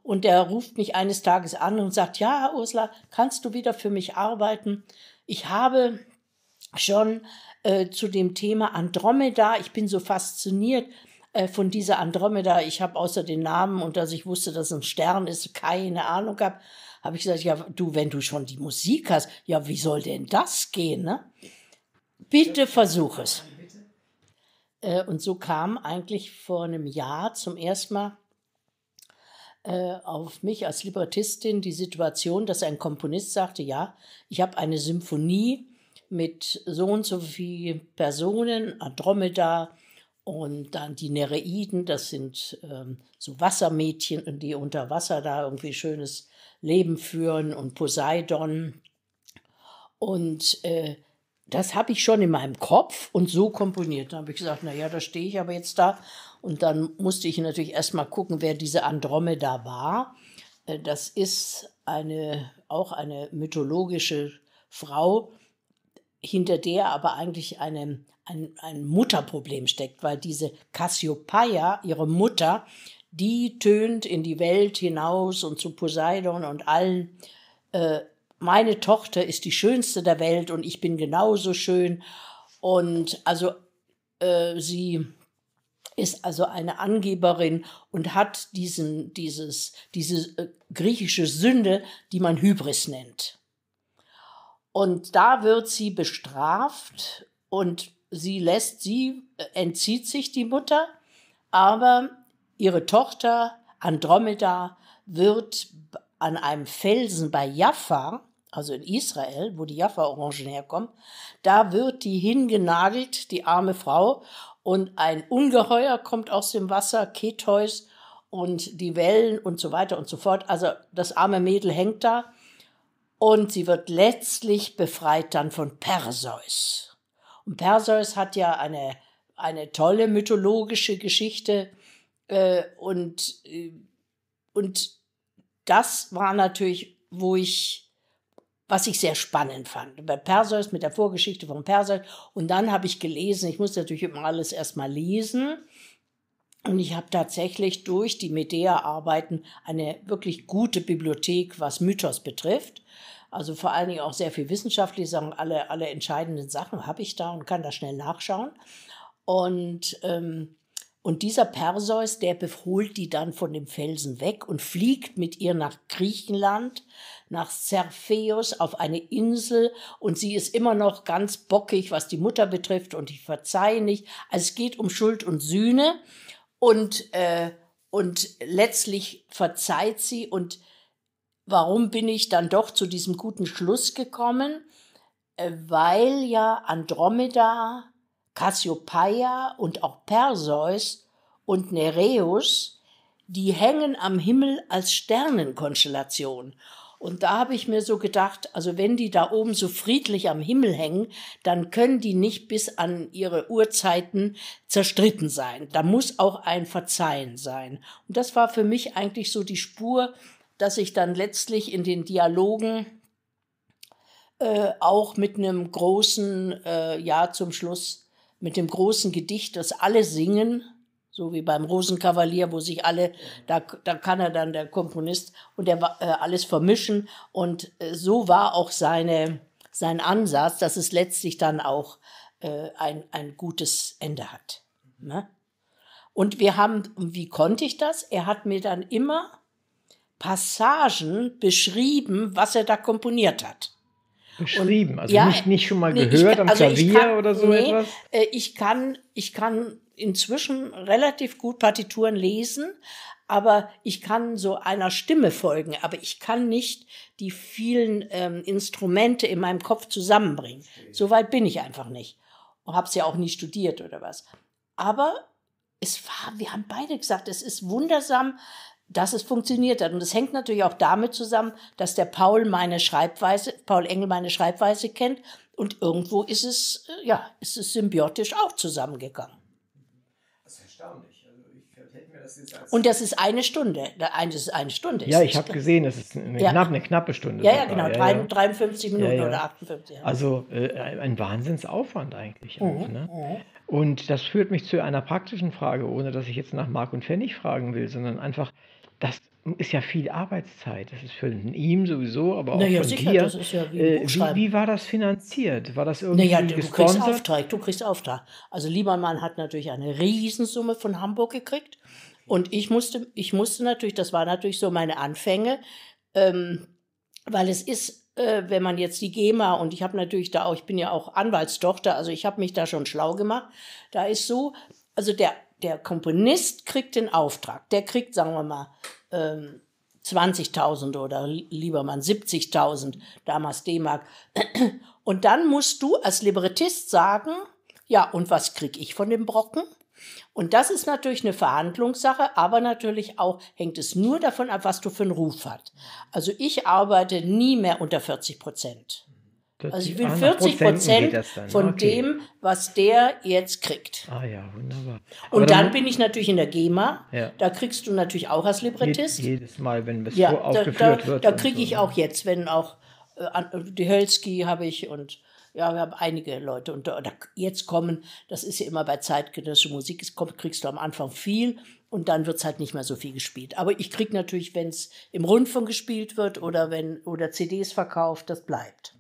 Und der ruft mich eines Tages an und sagt, ja, Ursula, kannst du wieder für mich arbeiten? Ich habe schon äh, zu dem Thema Andromeda, ich bin so fasziniert von dieser Andromeda, ich habe außer den Namen und dass ich wusste, dass es ein Stern ist, keine Ahnung gehabt, habe ich gesagt, ja, du, wenn du schon die Musik hast, ja, wie soll denn das gehen, ne? Bitte versuch es. Äh, und so kam eigentlich vor einem Jahr zum ersten Mal äh, auf mich als Librettistin die Situation, dass ein Komponist sagte, ja, ich habe eine Symphonie mit so und so vielen Personen, Andromeda und dann die Nereiden, das sind ähm, so Wassermädchen, die unter Wasser da irgendwie schönes Leben führen und Poseidon. Und äh, das habe ich schon in meinem Kopf und so komponiert. Da habe ich gesagt, naja, da stehe ich aber jetzt da und dann musste ich natürlich erstmal gucken, wer diese Andromeda war. Äh, das ist eine, auch eine mythologische Frau, hinter der aber eigentlich eine, ein, ein Mutterproblem steckt, weil diese Cassiopeia, ihre Mutter, die tönt in die Welt hinaus und zu Poseidon und allen, äh, meine Tochter ist die schönste der Welt und ich bin genauso schön. Und also äh, sie ist also eine Angeberin und hat diesen, dieses, diese äh, griechische Sünde, die man Hybris nennt. Und da wird sie bestraft und sie lässt sie, äh, entzieht sich die Mutter, aber ihre Tochter Andromeda wird an einem Felsen bei Jaffa, also in Israel, wo die Jaffa-Orangen herkommen, da wird die hingenagelt, die arme Frau, und ein Ungeheuer kommt aus dem Wasser, Ketheus und die Wellen und so weiter und so fort. Also das arme Mädel hängt da und sie wird letztlich befreit dann von Perseus. Und Perseus hat ja eine, eine tolle mythologische Geschichte äh, und, äh, und das war natürlich, wo ich was ich sehr spannend fand. Bei Perseus mit der Vorgeschichte von Perseus. Und dann habe ich gelesen, ich muss natürlich immer alles erstmal lesen. Und ich habe tatsächlich durch die Medea-Arbeiten eine wirklich gute Bibliothek, was Mythos betrifft. Also vor allen Dingen auch sehr viel wissenschaftliche Sachen, alle, alle entscheidenden Sachen habe ich da und kann da schnell nachschauen. Und ähm, und dieser Perseus, der beholt die dann von dem Felsen weg und fliegt mit ihr nach Griechenland, nach Cerpheus auf eine Insel und sie ist immer noch ganz bockig, was die Mutter betrifft und ich verzeihe nicht. Also es geht um Schuld und Sühne und, äh, und letztlich verzeiht sie und warum bin ich dann doch zu diesem guten Schluss gekommen? Äh, weil ja Andromeda Cassiopeia und auch Perseus und Nereus, die hängen am Himmel als Sternenkonstellation. Und da habe ich mir so gedacht, also wenn die da oben so friedlich am Himmel hängen, dann können die nicht bis an ihre Uhrzeiten zerstritten sein. Da muss auch ein Verzeihen sein. Und das war für mich eigentlich so die Spur, dass ich dann letztlich in den Dialogen äh, auch mit einem großen äh, Ja zum Schluss mit dem großen Gedicht, das alle singen, so wie beim Rosenkavalier, wo sich alle, da, da kann er dann der Komponist und der äh, alles vermischen. Und äh, so war auch seine, sein Ansatz, dass es letztlich dann auch äh, ein, ein gutes Ende hat. Ne? Und wir haben, wie konnte ich das? Er hat mir dann immer Passagen beschrieben, was er da komponiert hat. Beschrieben, und, also ja, nicht, nicht schon mal nee, gehört kann, am also Klavier kann, oder so nee, etwas? Äh, ich kann, ich kann inzwischen relativ gut Partituren lesen, aber ich kann so einer Stimme folgen, aber ich kann nicht die vielen ähm, Instrumente in meinem Kopf zusammenbringen. So weit bin ich einfach nicht. Und habe es ja auch nie studiert oder was. Aber es war, wir haben beide gesagt, es ist wundersam, dass es funktioniert hat. Und das hängt natürlich auch damit zusammen, dass der Paul meine Schreibweise, Paul Engel meine Schreibweise kennt und irgendwo ist es, äh, ja, ist es symbiotisch auch zusammengegangen. Das ist erstaunlich. Also ich hätte mir Und das ist eine Stunde. Das ist eine Stunde. Ja, ich habe gesehen, das ist eine, Ja. knapp, eine knappe Stunde. Ja, ja, genau. Ja, drei- ja. 53 Minuten Ja, ja. oder 58. Ja. Also äh, ein Wahnsinnsaufwand eigentlich. auch, Mhm, ne? mhm. Und das führt mich zu einer praktischen Frage, ohne dass ich jetzt nach Mark und Pfennig fragen will, sondern einfach, das ist ja viel Arbeitszeit. Das ist für ihn sowieso, aber auch Naja, von sicher, dir. das ist ja wie Äh, wie, wie war das finanziert? War das irgendwie Naja, du kriegst? Auftrag, du kriegst Auftrag. Also Liebermann hat natürlich eine Riesensumme von Hamburg gekriegt. Und ich musste, ich musste natürlich, das war natürlich so meine Anfänge, ähm, weil es ist, äh, wenn man jetzt die GEMA und ich habe natürlich da auch, ich bin ja auch Anwaltstochter, also ich habe mich da schon schlau gemacht. Da ist so, also der, der Komponist kriegt den Auftrag, der kriegt, sagen wir mal, ähm, 20.000 oder lieber mal 70.000, damals D-Mark. (clears throat) Und dann musst du als Librettist sagen, ja, und was krieg ich von dem Brocken? Und das ist natürlich eine Verhandlungssache, aber natürlich auch hängt es nur davon ab, was du für einen Ruf hast. Also ich arbeite nie mehr unter 40 Prozent. Also ich will ah, nach 40 Prozenten Prozent dann. von Okay. dem, was der jetzt kriegt. Ah ja, wunderbar. Und Aber dann bin ich natürlich in der GEMA. Ja. Da kriegst du natürlich auch als je- Librettist. jedes Mal, wenn es Ja, da, aufgeführt da, wird. da kriege so, ich ne? auch jetzt, wenn auch äh, an- die Hölzki habe ich und ja, wir haben einige Leute und da, da jetzt kommen, das ist ja immer bei zeitgenössischer Musik, es kommt, kriegst du am Anfang viel und dann wird es halt nicht mehr so viel gespielt. Aber ich kriege natürlich, wenn es im Rundfunk gespielt wird oder wenn oder CDs verkauft, das bleibt.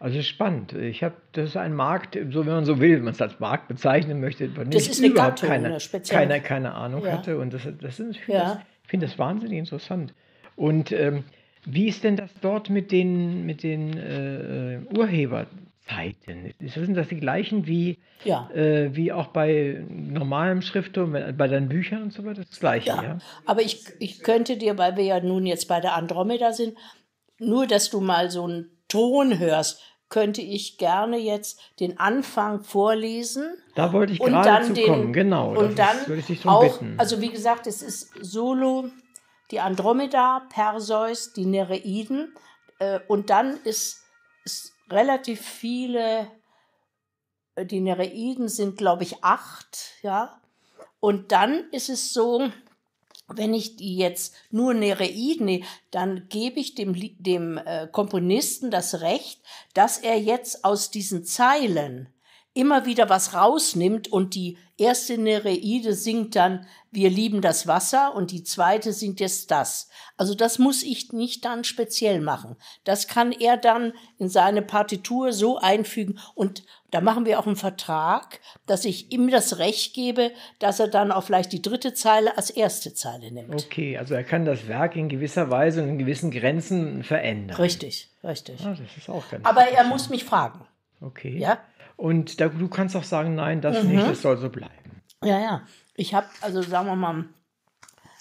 Also spannend. Ich habe, das ist ein Markt, so wenn man so will, wenn man es als Markt bezeichnen möchte, von dem Das ich ist eine überhaupt Gattung, keine, eine spezielle- keine, keine Ahnung Ja. hatte. Und das, das ist, ich finde Ja. das, ich finde das wahnsinnig interessant. Und ähm, wie ist denn das dort mit den, mit den äh, Urheberzeiten? Sind das die gleichen wie, Ja. äh, wie auch bei normalem Schrifttum, bei deinen Büchern und so weiter? Das gleiche, ja? Ja, aber ich, ich könnte dir, weil wir ja nun jetzt bei der Andromeda sind, nur dass du mal so einen Ton hörst, könnte ich gerne jetzt den Anfang vorlesen. Da wollte ich gerade zu kommen, genau. Und dann ist, würde ich dich auch, bitten. also wie gesagt, es ist Solo, die Andromeda, Perseus, die Nereiden. Äh, und dann ist, ist relativ viele, äh, die Nereiden sind, glaube ich, acht, ja. Und dann ist es so, wenn ich die jetzt nur Nereiden nehme, dann gebe ich dem, dem äh, Komponisten das Recht, dass er jetzt aus diesen Zeilen immer wieder was rausnimmt und die erste Nereide singt dann Wir lieben das Wasser und die zweite singt jetzt das. Also das muss ich nicht dann speziell machen. Das kann er dann in seine Partitur so einfügen und da machen wir auch einen Vertrag, dass ich ihm das Recht gebe, dass er dann auch vielleicht die dritte Zeile als erste Zeile nimmt. Okay, also er kann das Werk in gewisser Weise und in gewissen Grenzen verändern. Richtig, richtig. Ah, das ist auch ganz Aber er muss mich fragen. Okay. Ja, Und da, du kannst auch sagen, nein, das Mhm. nicht, das soll so bleiben. ja, ja. Ich habe, also sagen wir mal,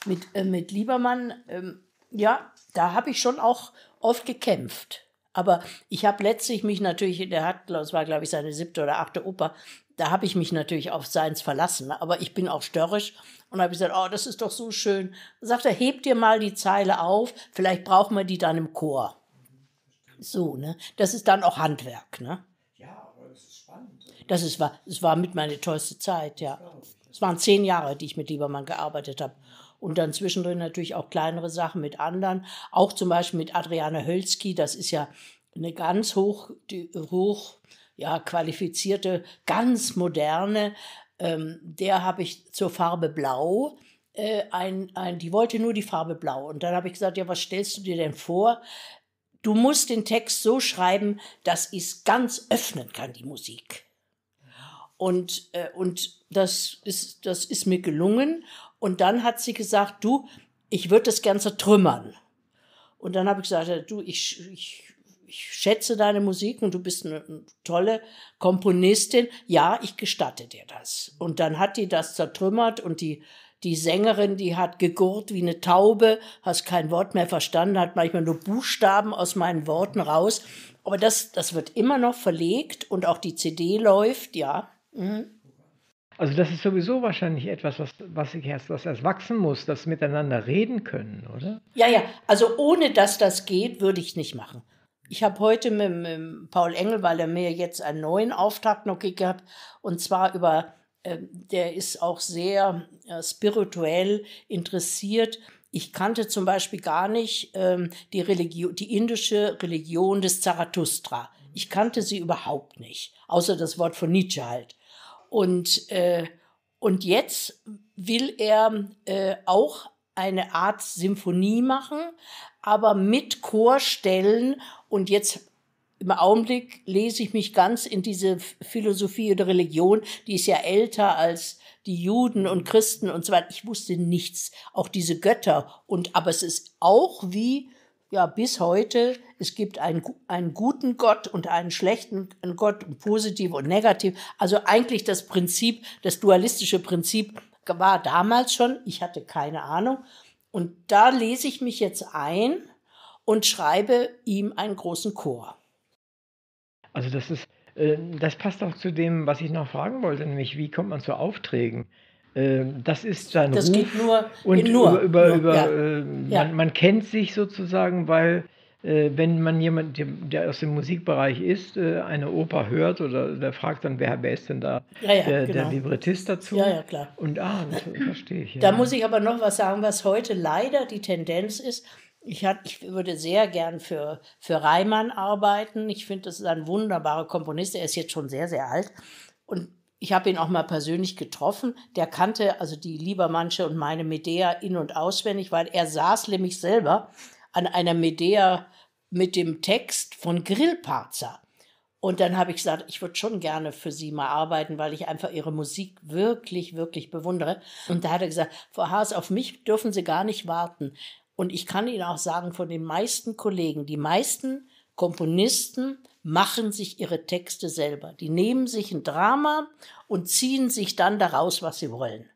mit, äh, mit Liebermann, ähm, ja, da habe ich schon auch oft gekämpft. Aber ich habe letztlich mich natürlich, der hat, das war glaube ich seine siebte oder achte Oper, da habe ich mich natürlich auf seins verlassen. Aber ich bin auch störrisch und habe gesagt, oh, das ist doch so schön. Sagt er, heb dir mal die Zeile auf, vielleicht brauchen wir die dann im Chor. So, ne? Das ist dann auch Handwerk, ne? Das ist, war, es war mit meine tollste Zeit, ja. Es waren zehn Jahre, die ich mit Liebermann gearbeitet habe. Und dann zwischendrin natürlich auch kleinere Sachen mit anderen. Auch zum Beispiel mit Adriane Hölzki. Das ist ja eine ganz hoch, die, hoch ja, qualifizierte, ganz moderne. Ähm, der habe ich zur Farbe Blau. Äh, ein, ein, die wollte nur die Farbe Blau. Und dann habe ich gesagt, ja, was stellst du dir denn vor? Du musst den Text so schreiben, dass ich es ganz öffnen kann, die Musik. Und, äh, und das, ist, das ist mir gelungen. Und dann hat sie gesagt, du, ich würde das Ganze trümmern. Und dann habe ich gesagt, du, ich, ich, ich schätze deine Musik und du bist eine, eine tolle Komponistin. Ja, ich gestatte dir das. Und dann hat die das zertrümmert und die, die Sängerin, die hat gegurrt wie eine Taube, hast kein Wort mehr verstanden, hat manchmal nur Buchstaben aus meinen Worten raus. Aber das, das wird immer noch verlegt und auch die CD läuft, ja. Mhm. Also das ist sowieso wahrscheinlich etwas, was, was, ich erst, was erst wachsen muss, das miteinander reden können, oder? Ja, ja, also ohne dass das geht, würde ich nicht machen. Ich habe heute mit, mit Paul Engel, weil er mir jetzt einen neuen Auftrag noch hat, und zwar über ähm, der ist auch sehr äh, spirituell interessiert. Ich kannte zum Beispiel gar nicht ähm, die Religion, die indische Religion des Zarathustra. Ich kannte sie überhaupt nicht, außer das Wort von Nietzsche halt. Und, äh, und jetzt will er äh, auch eine Art Symphonie machen, aber mit Chorstellen. Und jetzt im Augenblick lese ich mich ganz in diese Philosophie oder Religion, die ist ja älter als die Juden und Christen und so weiter. Ich wusste nichts, auch diese Götter. Und aber es ist auch wie ja bis heute. Es gibt einen, einen guten Gott und einen schlechten Gott, positiv und negativ. Also eigentlich das Prinzip, das dualistische Prinzip war damals schon. Ich hatte keine Ahnung. Und da lese ich mich jetzt ein und schreibe ihm einen großen Chor. Also das ist, äh, das passt auch zu dem, was ich noch fragen wollte, nämlich wie kommt man zu Aufträgen? Äh, das ist sein das Ruf. geht nur, und nur, über, über, nur, über ja. äh, Ja. man, man kennt sich sozusagen, weil äh, wenn man jemand, der- der aus dem Musikbereich ist, äh, eine Oper hört oder der fragt dann, wer, wer ist denn da Ja, der, der genau. Librettist dazu? Ja, ja, klar. Und ah, das verstehe ich. Da muss ich aber noch was sagen, was heute leider die Tendenz ist. Ich, hat, ich würde sehr gern für, für Reimann arbeiten. Ich finde, das ist ein wunderbarer Komponist. Er ist jetzt schon sehr, sehr alt. Und ich habe ihn auch mal persönlich getroffen. Der kannte also die Liebermannsche und meine Medea in- und auswendig, weil er saß nämlich selber an einer Medea mit dem Text von Grillparzer. Und dann habe ich gesagt, ich würde schon gerne für Sie mal arbeiten, weil ich einfach Ihre Musik wirklich, wirklich bewundere. Und da hat er gesagt, Frau Haas, auf mich dürfen Sie gar nicht warten. Und ich kann Ihnen auch sagen, von den meisten Kollegen, die meisten Komponisten machen sich ihre Texte selber. Die nehmen sich ein Drama und ziehen sich dann daraus, was sie wollen.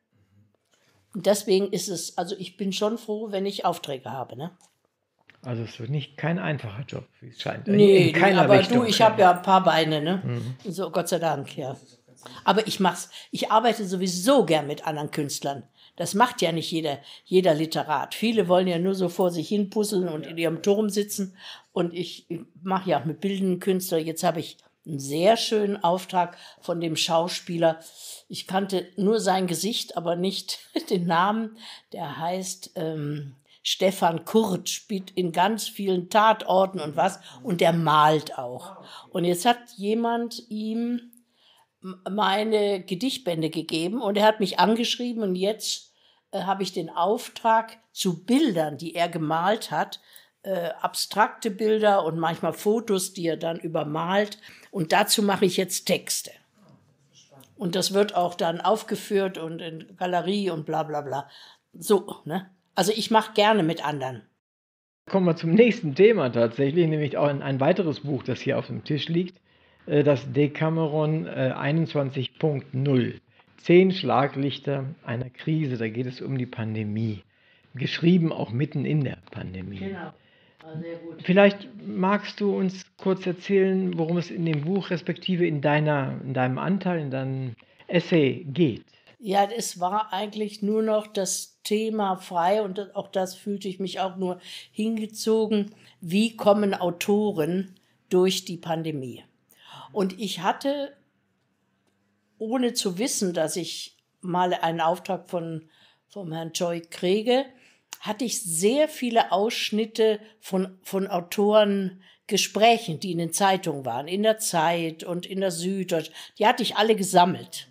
Und deswegen ist es, also ich bin schon froh, wenn ich Aufträge habe. Ne? Also es wird nicht kein einfacher Job, wie es scheint. In- Nee, in keiner aber Richtung. du, ich habe ja ein paar Beine, ne? So, Gott sei Dank, ja. Aber ich mach's, ich arbeite sowieso gern mit anderen Künstlern. Das macht ja nicht jeder, jeder Literat. Viele wollen ja nur so vor sich hin puzzeln und in ihrem Turm sitzen. Und ich, mache ja auch mit bildenden Künstlern. Jetzt habe ich einen sehr schönen Auftrag von dem Schauspieler. Ich kannte nur sein Gesicht, aber nicht (laughs) den Namen. Der heißt ähm, Stefan Kurt, spielt in ganz vielen Tatorten und was. Und der malt auch. Und jetzt hat jemand ihm meine Gedichtbände gegeben und er hat mich angeschrieben und jetzt äh, habe ich den Auftrag zu Bildern, die er gemalt hat, äh, abstrakte Bilder und manchmal Fotos, die er dann übermalt und dazu mache ich jetzt Texte. Und das wird auch dann aufgeführt und in Galerie und bla bla bla. So, ne? Also ich mache gerne mit anderen. Kommen wir zum nächsten Thema tatsächlich, nämlich auch ein, ein weiteres Buch, das hier auf dem Tisch liegt, äh, das Decameron äh, 21.0. Zehn Schlaglichter einer Krise, da geht es um die Pandemie. Geschrieben auch mitten in der Pandemie. Genau. Gut. Vielleicht magst du uns kurz erzählen, worum es in dem Buch respektive in, deiner, in deinem Anteil, in deinem Essay geht. Ja, es war eigentlich nur noch das Thema frei und auch das fühlte ich mich auch nur hingezogen. Wie kommen Autoren durch die Pandemie? Und ich hatte, ohne zu wissen, dass ich mal einen Auftrag von, vom Herrn Joy kriege, hatte ich sehr viele Ausschnitte von, von Autoren Gesprächen, die in den Zeitungen waren, in der Zeit und in der Süddeutsch. Die hatte ich alle gesammelt.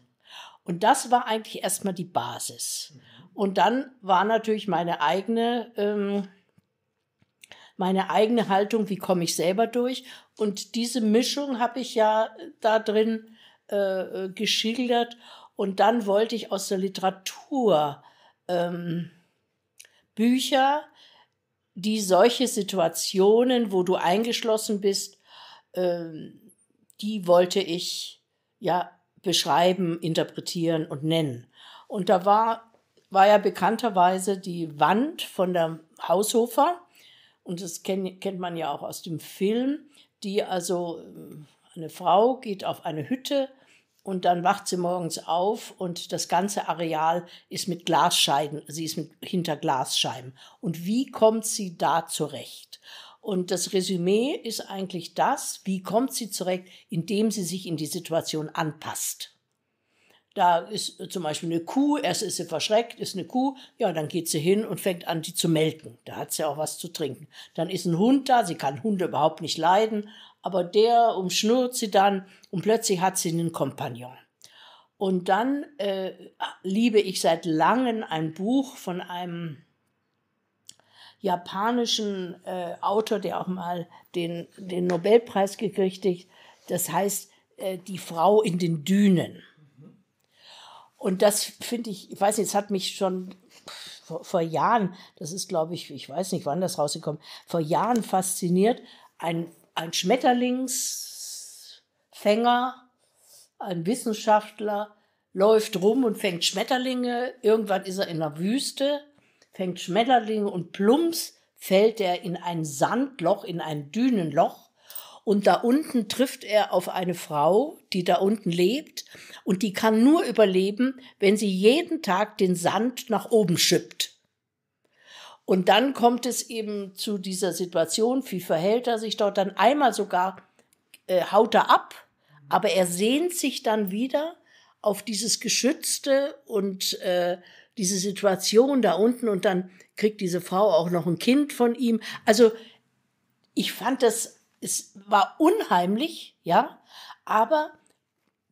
Und das war eigentlich erstmal die Basis. Und dann war natürlich meine eigene, ähm, meine eigene Haltung, wie komme ich selber durch. Und diese Mischung habe ich ja da drin äh, geschildert. Und dann wollte ich aus der Literatur ähm, Bücher, die solche Situationen, wo du eingeschlossen bist, ähm, die wollte ich ja beschreiben, interpretieren und nennen. Und da war, war ja bekannterweise die Wand von der Haushofer, und das kennt, kennt man ja auch aus dem Film, die also, ähm, eine Frau geht auf eine Hütte und dann wacht sie morgens auf und das ganze Areal ist mit Glasscheiben, sie ist mit, hinter Glasscheiben. Und wie kommt sie da zurecht? Und das Resümee ist eigentlich das, wie kommt sie zurecht, indem sie sich in die Situation anpasst. Da ist zum Beispiel eine Kuh, erst ist sie verschreckt, ist eine Kuh, ja, dann geht sie hin und fängt an, die zu melken. Da hat sie auch was zu trinken. Dann ist ein Hund da, sie kann Hunde überhaupt nicht leiden, aber der umschnurrt sie dann und plötzlich hat sie einen Kompagnon. Und dann äh, liebe ich seit langem ein Buch von einem japanischen äh, Autor, der auch mal den, den Nobelpreis gekriegt hat. Das heißt, äh, Die Frau in den Dünen. Und das finde ich, ich weiß nicht, es hat mich schon vor, vor Jahren, das ist glaube ich, ich weiß nicht, wann das rausgekommen, vor Jahren fasziniert. Ein, ein Schmetterlingsfänger, ein Wissenschaftler, läuft rum und fängt Schmetterlinge. Irgendwann ist er in der Wüste, fängt Schmetterlinge und plumps fällt er in ein Sandloch, in ein Dünenloch und da unten trifft er auf eine Frau, die da unten lebt und die kann nur überleben, wenn sie jeden Tag den Sand nach oben schippt. Und dann kommt es eben zu dieser Situation, wie verhält er sich dort, dann einmal sogar äh, haut er ab, aber er sehnt sich dann wieder auf dieses Geschützte und äh, diese Situation da unten und dann kriegt diese Frau auch noch ein Kind von ihm. Also ich fand das es war unheimlich, ja, aber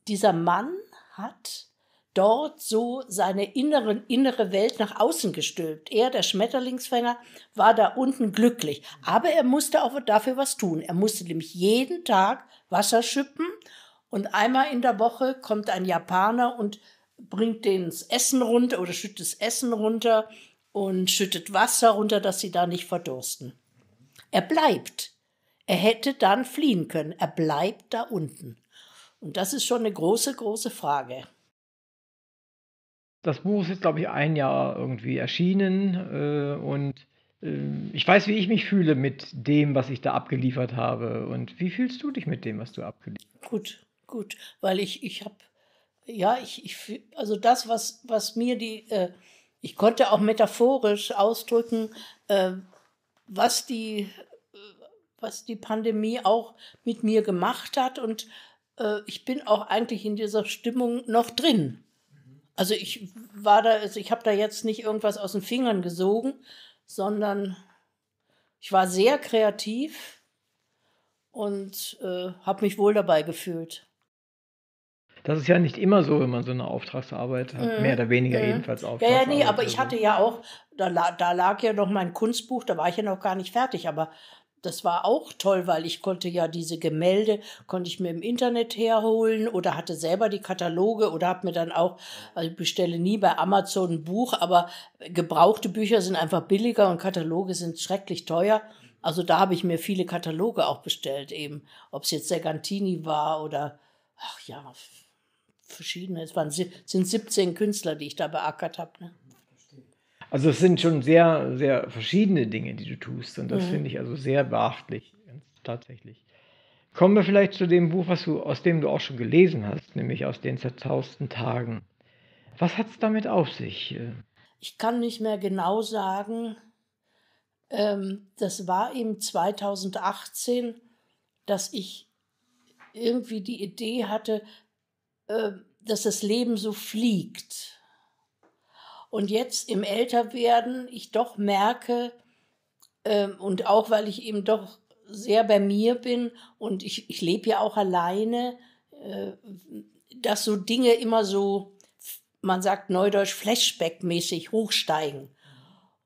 dieser Mann hat dort so seine innere, innere Welt nach außen gestülpt. Er, der Schmetterlingsfänger, war da unten glücklich. Aber er musste auch dafür was tun. Er musste nämlich jeden Tag Wasser schippen und einmal in der Woche kommt ein Japaner und bringt denen das Essen runter oder schüttet das Essen runter und schüttet Wasser runter, dass sie da nicht verdursten. Er bleibt. Er hätte dann fliehen können. Er bleibt da unten. Und das ist schon eine große, große Frage. Das Buch ist jetzt, glaube ich, ein Jahr irgendwie erschienen äh, und äh, ich weiß, wie ich mich fühle mit dem, was ich da abgeliefert habe. Und wie fühlst du dich mit dem, was du abgeliefert hast? Gut, gut, weil ich, ich habe, ja, ich, ich, also das, was, was mir die, äh, ich konnte auch metaphorisch ausdrücken, äh, was die was die Pandemie auch mit mir gemacht hat. Und äh, ich bin auch eigentlich in dieser Stimmung noch drin. Also ich war da, also ich habe da jetzt nicht irgendwas aus den Fingern gesogen, sondern ich war sehr kreativ und äh, habe mich wohl dabei gefühlt. Das ist ja nicht immer so, wenn man so eine Auftragsarbeit hat, mhm. mehr oder weniger mhm. jedenfalls Auftragsarbeit. Ja, ja, nee, aber ich hatte ja auch, da, da lag ja noch mein Kunstbuch, da war ich ja noch gar nicht fertig, aber das war auch toll, weil ich konnte ja diese Gemälde, konnte ich mir im Internet herholen oder hatte selber die Kataloge oder habe mir dann auch, also ich bestelle nie bei Amazon ein Buch, aber gebrauchte Bücher sind einfach billiger und Kataloge sind schrecklich teuer. Also da habe ich mir viele Kataloge auch bestellt eben, ob es jetzt der Gantini war oder, ach ja, verschiedene. Es waren, sind 17 Künstler, die ich da beackert habe. Ne? Also es sind schon sehr, sehr verschiedene Dinge, die du tust. Und das mhm. finde ich also sehr beachtlich, tatsächlich. Kommen wir vielleicht zu dem Buch, was du, aus dem du auch schon gelesen hast, nämlich aus den zerzausten Tagen. Was hat es damit auf sich? Ich kann nicht mehr genau sagen. Ähm, das war eben 2018, dass ich irgendwie die Idee hatte, äh, dass das Leben so fliegt und jetzt im Älterwerden ich doch merke, äh, und auch weil ich eben doch sehr bei mir bin und ich, ich lebe ja auch alleine, äh, dass so Dinge immer so, man sagt neudeutsch, Flashback-mäßig hochsteigen.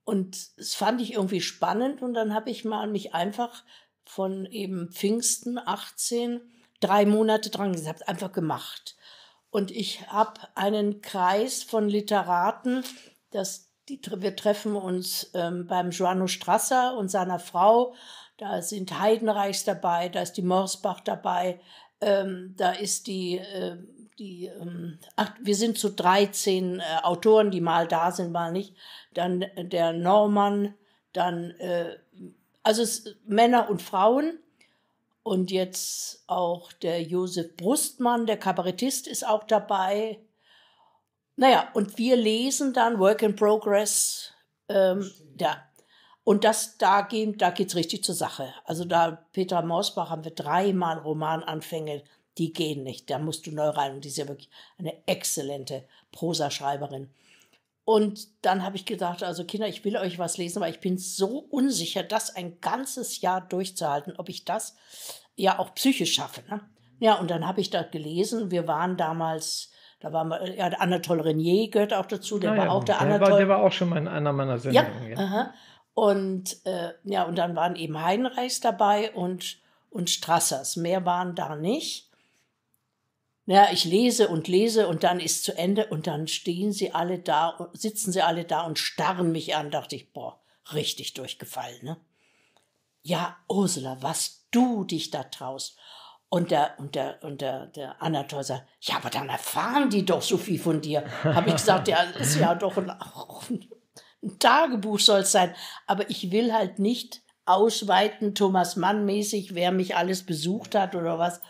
Und das fand ich irgendwie spannend und dann habe ich mal mich einfach von eben Pfingsten 18 drei Monate dran gesetzt, einfach gemacht. Und ich habe einen Kreis von Literaten, das, die, wir treffen uns ähm, beim Joanno Strasser und seiner Frau. Da sind Heidenreichs dabei, da ist die Morsbach dabei, ähm, da ist die, äh, die ähm, ach, wir sind zu 13 äh, Autoren, die mal da sind, mal nicht. Dann der Norman, dann, äh, also es, Männer und Frauen und jetzt auch der Josef Brustmann, der Kabarettist, ist auch dabei. Naja, und wir lesen dann Work in Progress. Ähm, ja. Und das, da, geht, da geht's richtig zur Sache. Also da, Peter Mausbach, haben wir dreimal Romananfänge die gehen nicht. Da musst du neu rein. Und die ist ja wirklich eine exzellente Prosaschreiberin. Und dann habe ich gedacht, also Kinder, ich will euch was lesen, aber ich bin so unsicher, das ein ganzes Jahr durchzuhalten, ob ich das ja auch psychisch schaffe. Ne? Ja, und dann habe ich da gelesen. Wir waren damals, da war ja, Anatole Renier gehört auch dazu, der Ah, war ja, auch der der Anatole. war, der war auch schon mal in einer meiner Ja, Sendungen. Ja, aha. Und äh, ja, und dann waren eben Heinreichs dabei und, und Strassers. Mehr waren da nicht. Ja, ich lese und lese und dann ist zu Ende und dann stehen sie alle da, sitzen sie alle da und starren mich an. Dachte ich, boah, richtig durchgefallen, ne? Ja, Ursula, was du dich da traust. Und der, und der, und der, der Anatol sagt, ja, aber dann erfahren die doch so viel von dir. Habe ich gesagt, ja, ist ja doch ein, ein Tagebuch soll es sein. Aber ich will halt nicht ausweiten, Thomas Mann mäßig, wer mich alles besucht hat oder was,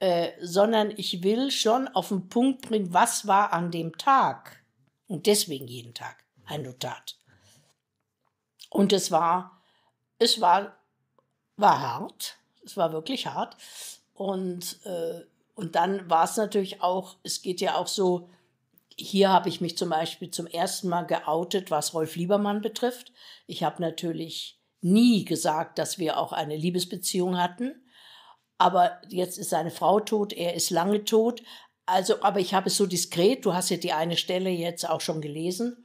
äh, sondern ich will schon auf den Punkt bringen, was war an dem Tag. Und deswegen jeden Tag ein Notat. Und es war, es war, war hart. Es war wirklich hart. Und, äh, und dann war es natürlich auch, es geht ja auch so, hier habe ich mich zum Beispiel zum ersten Mal geoutet, was Rolf Liebermann betrifft. Ich habe natürlich nie gesagt, dass wir auch eine Liebesbeziehung hatten. Aber jetzt ist seine Frau tot, er ist lange tot. Also, aber ich habe es so diskret, du hast ja die eine Stelle jetzt auch schon gelesen.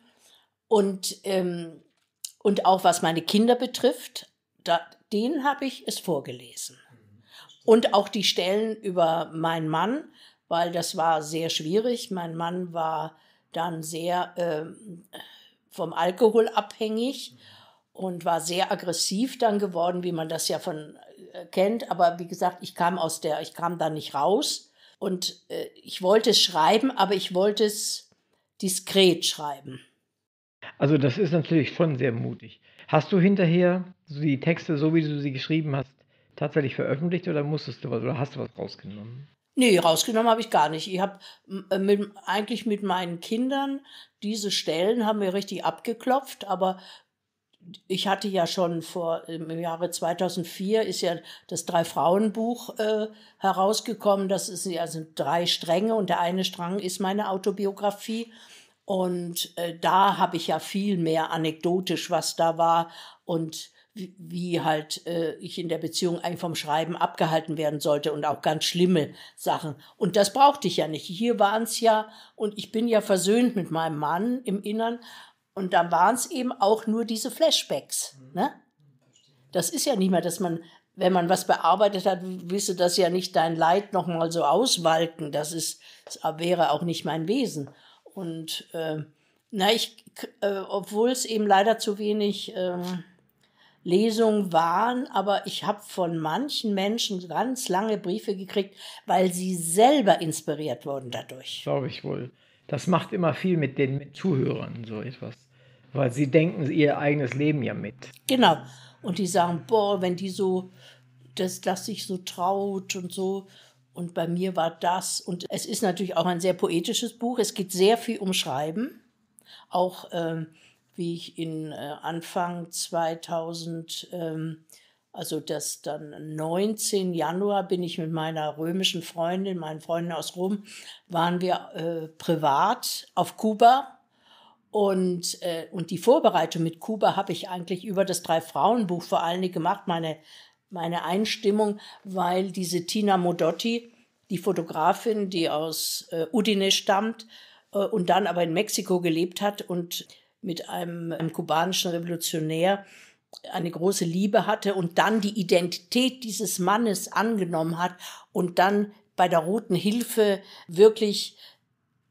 Und, ähm, und auch was meine Kinder betrifft, da, denen habe ich es vorgelesen. Und auch die Stellen über meinen Mann, weil das war sehr schwierig. Mein Mann war dann sehr ähm, vom Alkohol abhängig und war sehr aggressiv dann geworden, wie man das ja von kennt. Aber wie gesagt, ich kam aus der, ich kam da nicht raus und äh, ich wollte es schreiben, aber ich wollte es diskret schreiben. Also das ist natürlich schon sehr mutig. Hast du hinterher die Texte, so wie du sie geschrieben hast, tatsächlich veröffentlicht oder musstest du was oder hast du was rausgenommen? Nee, rausgenommen habe ich gar nicht. Ich habe äh, mit, eigentlich mit meinen Kindern diese Stellen haben wir richtig abgeklopft, aber ich hatte ja schon vor im Jahre 2004 ist ja das drei Frauen Buch äh, herausgekommen. Das ist ja sind drei Stränge und der eine Strang ist meine Autobiografie und äh, da habe ich ja viel mehr anekdotisch, was da war und wie, wie halt äh, ich in der Beziehung eigentlich vom Schreiben abgehalten werden sollte und auch ganz schlimme Sachen. Und das brauchte ich ja nicht. Hier waren es ja, und ich bin ja versöhnt mit meinem Mann im Innern, und da waren es eben auch nur diese Flashbacks. Ne? Das ist ja nicht mehr, dass man, wenn man was bearbeitet hat, wisse das ja nicht dein Leid nochmal so auswalken. Das ist, das wäre auch nicht mein Wesen. Und äh, na, ich, äh, obwohl es eben leider zu wenig äh, Lesungen waren, aber ich habe von manchen Menschen ganz lange Briefe gekriegt, weil sie selber inspiriert wurden dadurch. Glaube ich wohl. Das macht immer viel mit den Zuhörern, so etwas. Weil sie denken ihr eigenes Leben ja mit. Genau. Und die sagen, boah, wenn die so, das, das sich so traut und so. Und bei mir war das. Und es ist natürlich auch ein sehr poetisches Buch. Es geht sehr viel um Schreiben. Auch ähm, wie ich in äh, Anfang 2000, ähm, also das dann 19 Januar, bin ich mit meiner römischen Freundin, meinen Freunden aus Rom, waren wir äh, privat auf Kuba. Und, äh, und die Vorbereitung mit Kuba habe ich eigentlich über das Drei-Frauen-Buch vor allen Dingen gemacht, meine, meine Einstimmung, weil diese Tina Modotti, die Fotografin, die aus äh, Udine stammt äh, und dann aber in Mexiko gelebt hat und mit einem, einem kubanischen Revolutionär eine große Liebe hatte und dann die Identität dieses Mannes angenommen hat und dann bei der Roten Hilfe wirklich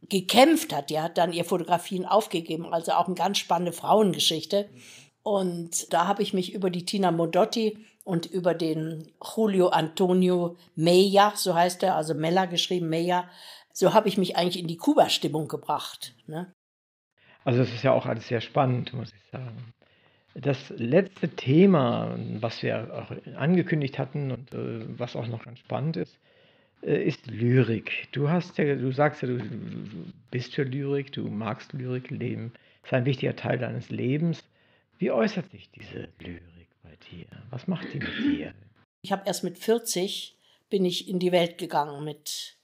gekämpft hat. Die hat dann ihr Fotografien aufgegeben, also auch eine ganz spannende Frauengeschichte. Und da habe ich mich über die Tina Modotti und über den Julio Antonio Meya, so heißt er, also Mella geschrieben, Meya, so habe ich mich eigentlich in die Kuba-Stimmung gebracht. Ne? Also es ist ja auch alles sehr spannend, muss ich sagen. Das letzte Thema, was wir auch angekündigt hatten und äh, was auch noch ganz spannend ist, äh, ist Lyrik. Du hast ja, du sagst ja, du, bist für Lyrik, du magst Lyrik leben, ist ein wichtiger Teil deines Lebens. Wie äußert sich diese Lyrik bei dir? Was macht die mit dir? Ich habe erst mit 40 bin ich in die Welt gegangen mit,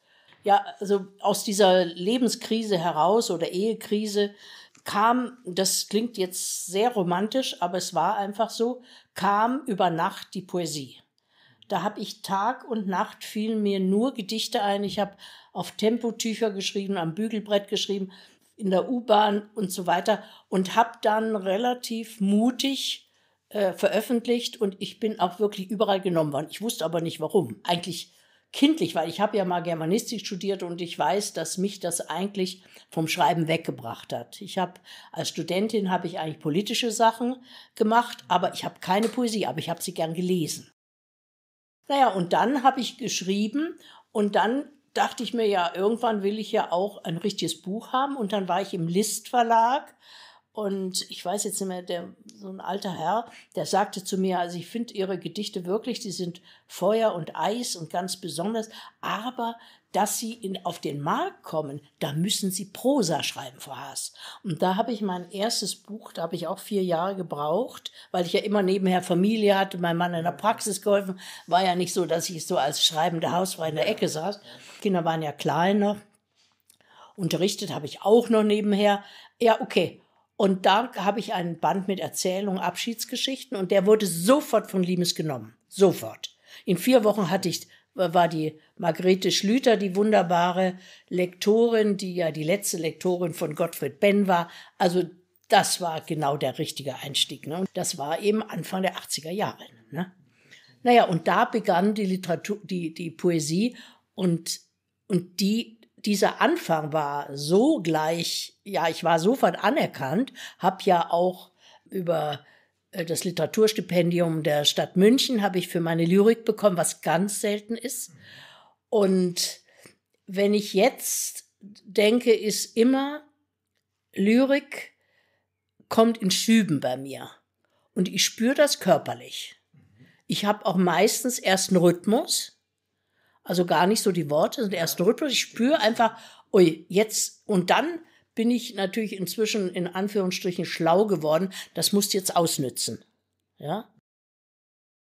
ja, also aus dieser Lebenskrise heraus oder Ehekrise kam, das klingt jetzt sehr romantisch, aber es war einfach so, kam über Nacht die Poesie. Da habe ich Tag und Nacht fielen mir nur Gedichte ein. Ich habe auf Tempotücher geschrieben, am Bügelbrett geschrieben, in der U-Bahn und so weiter und habe dann relativ mutig äh, veröffentlicht und ich bin auch wirklich überall genommen worden. Ich wusste aber nicht warum. Eigentlich kindlich, weil ich habe ja mal Germanistik studiert und ich weiß, dass mich das eigentlich vom Schreiben weggebracht hat. Ich habe als Studentin habe ich eigentlich politische Sachen gemacht, aber ich habe keine Poesie, aber ich habe sie gern gelesen. Naja, und dann habe ich geschrieben und dann dachte ich mir ja, irgendwann will ich ja auch ein richtiges Buch haben. Und dann war ich im List Verlag und ich weiß jetzt nicht mehr, der, so ein alter Herr, der sagte zu mir, also ich finde Ihre Gedichte wirklich, die sind Feuer und Eis und ganz besonders, aber dass Sie in, auf den Markt kommen, da müssen Sie Prosa schreiben, Frau Haas. Und da habe ich mein erstes Buch, da habe ich auch vier Jahre gebraucht, weil ich ja immer nebenher Familie hatte, mein Mann in der Praxis geholfen. War ja nicht so, dass ich so als schreibende Hausfrau in der Ecke saß. Kinder waren ja kleiner. Unterrichtet habe ich auch noch nebenher. Ja, okay. Und da habe ich einen Band mit Erzählungen, Abschiedsgeschichten und der wurde sofort von Limes genommen. Sofort. In vier Wochen hatte ich, war die Margarete Schlüter, die wunderbare Lektorin, die ja die letzte Lektorin von Gottfried Benn war. Also das war genau der richtige Einstieg. Ne? Und das war eben Anfang der 80er Jahre. Ne? Naja, und da begann die Literatur, die, die Poesie und, und die dieser Anfang war so gleich, ja, ich war sofort anerkannt, habe ja auch über äh, das Literaturstipendium der Stadt München habe ich für meine Lyrik bekommen, was ganz selten ist. Und wenn ich jetzt denke, ist immer Lyrik kommt in Schüben bei mir und ich spüre das körperlich. Ich habe auch meistens erst einen Rhythmus also gar nicht so die Worte, sondern erst Rhythmus. Ich spüre einfach, ui, jetzt und dann bin ich natürlich inzwischen in Anführungsstrichen schlau geworden. Das musst du jetzt ausnützen. Ja?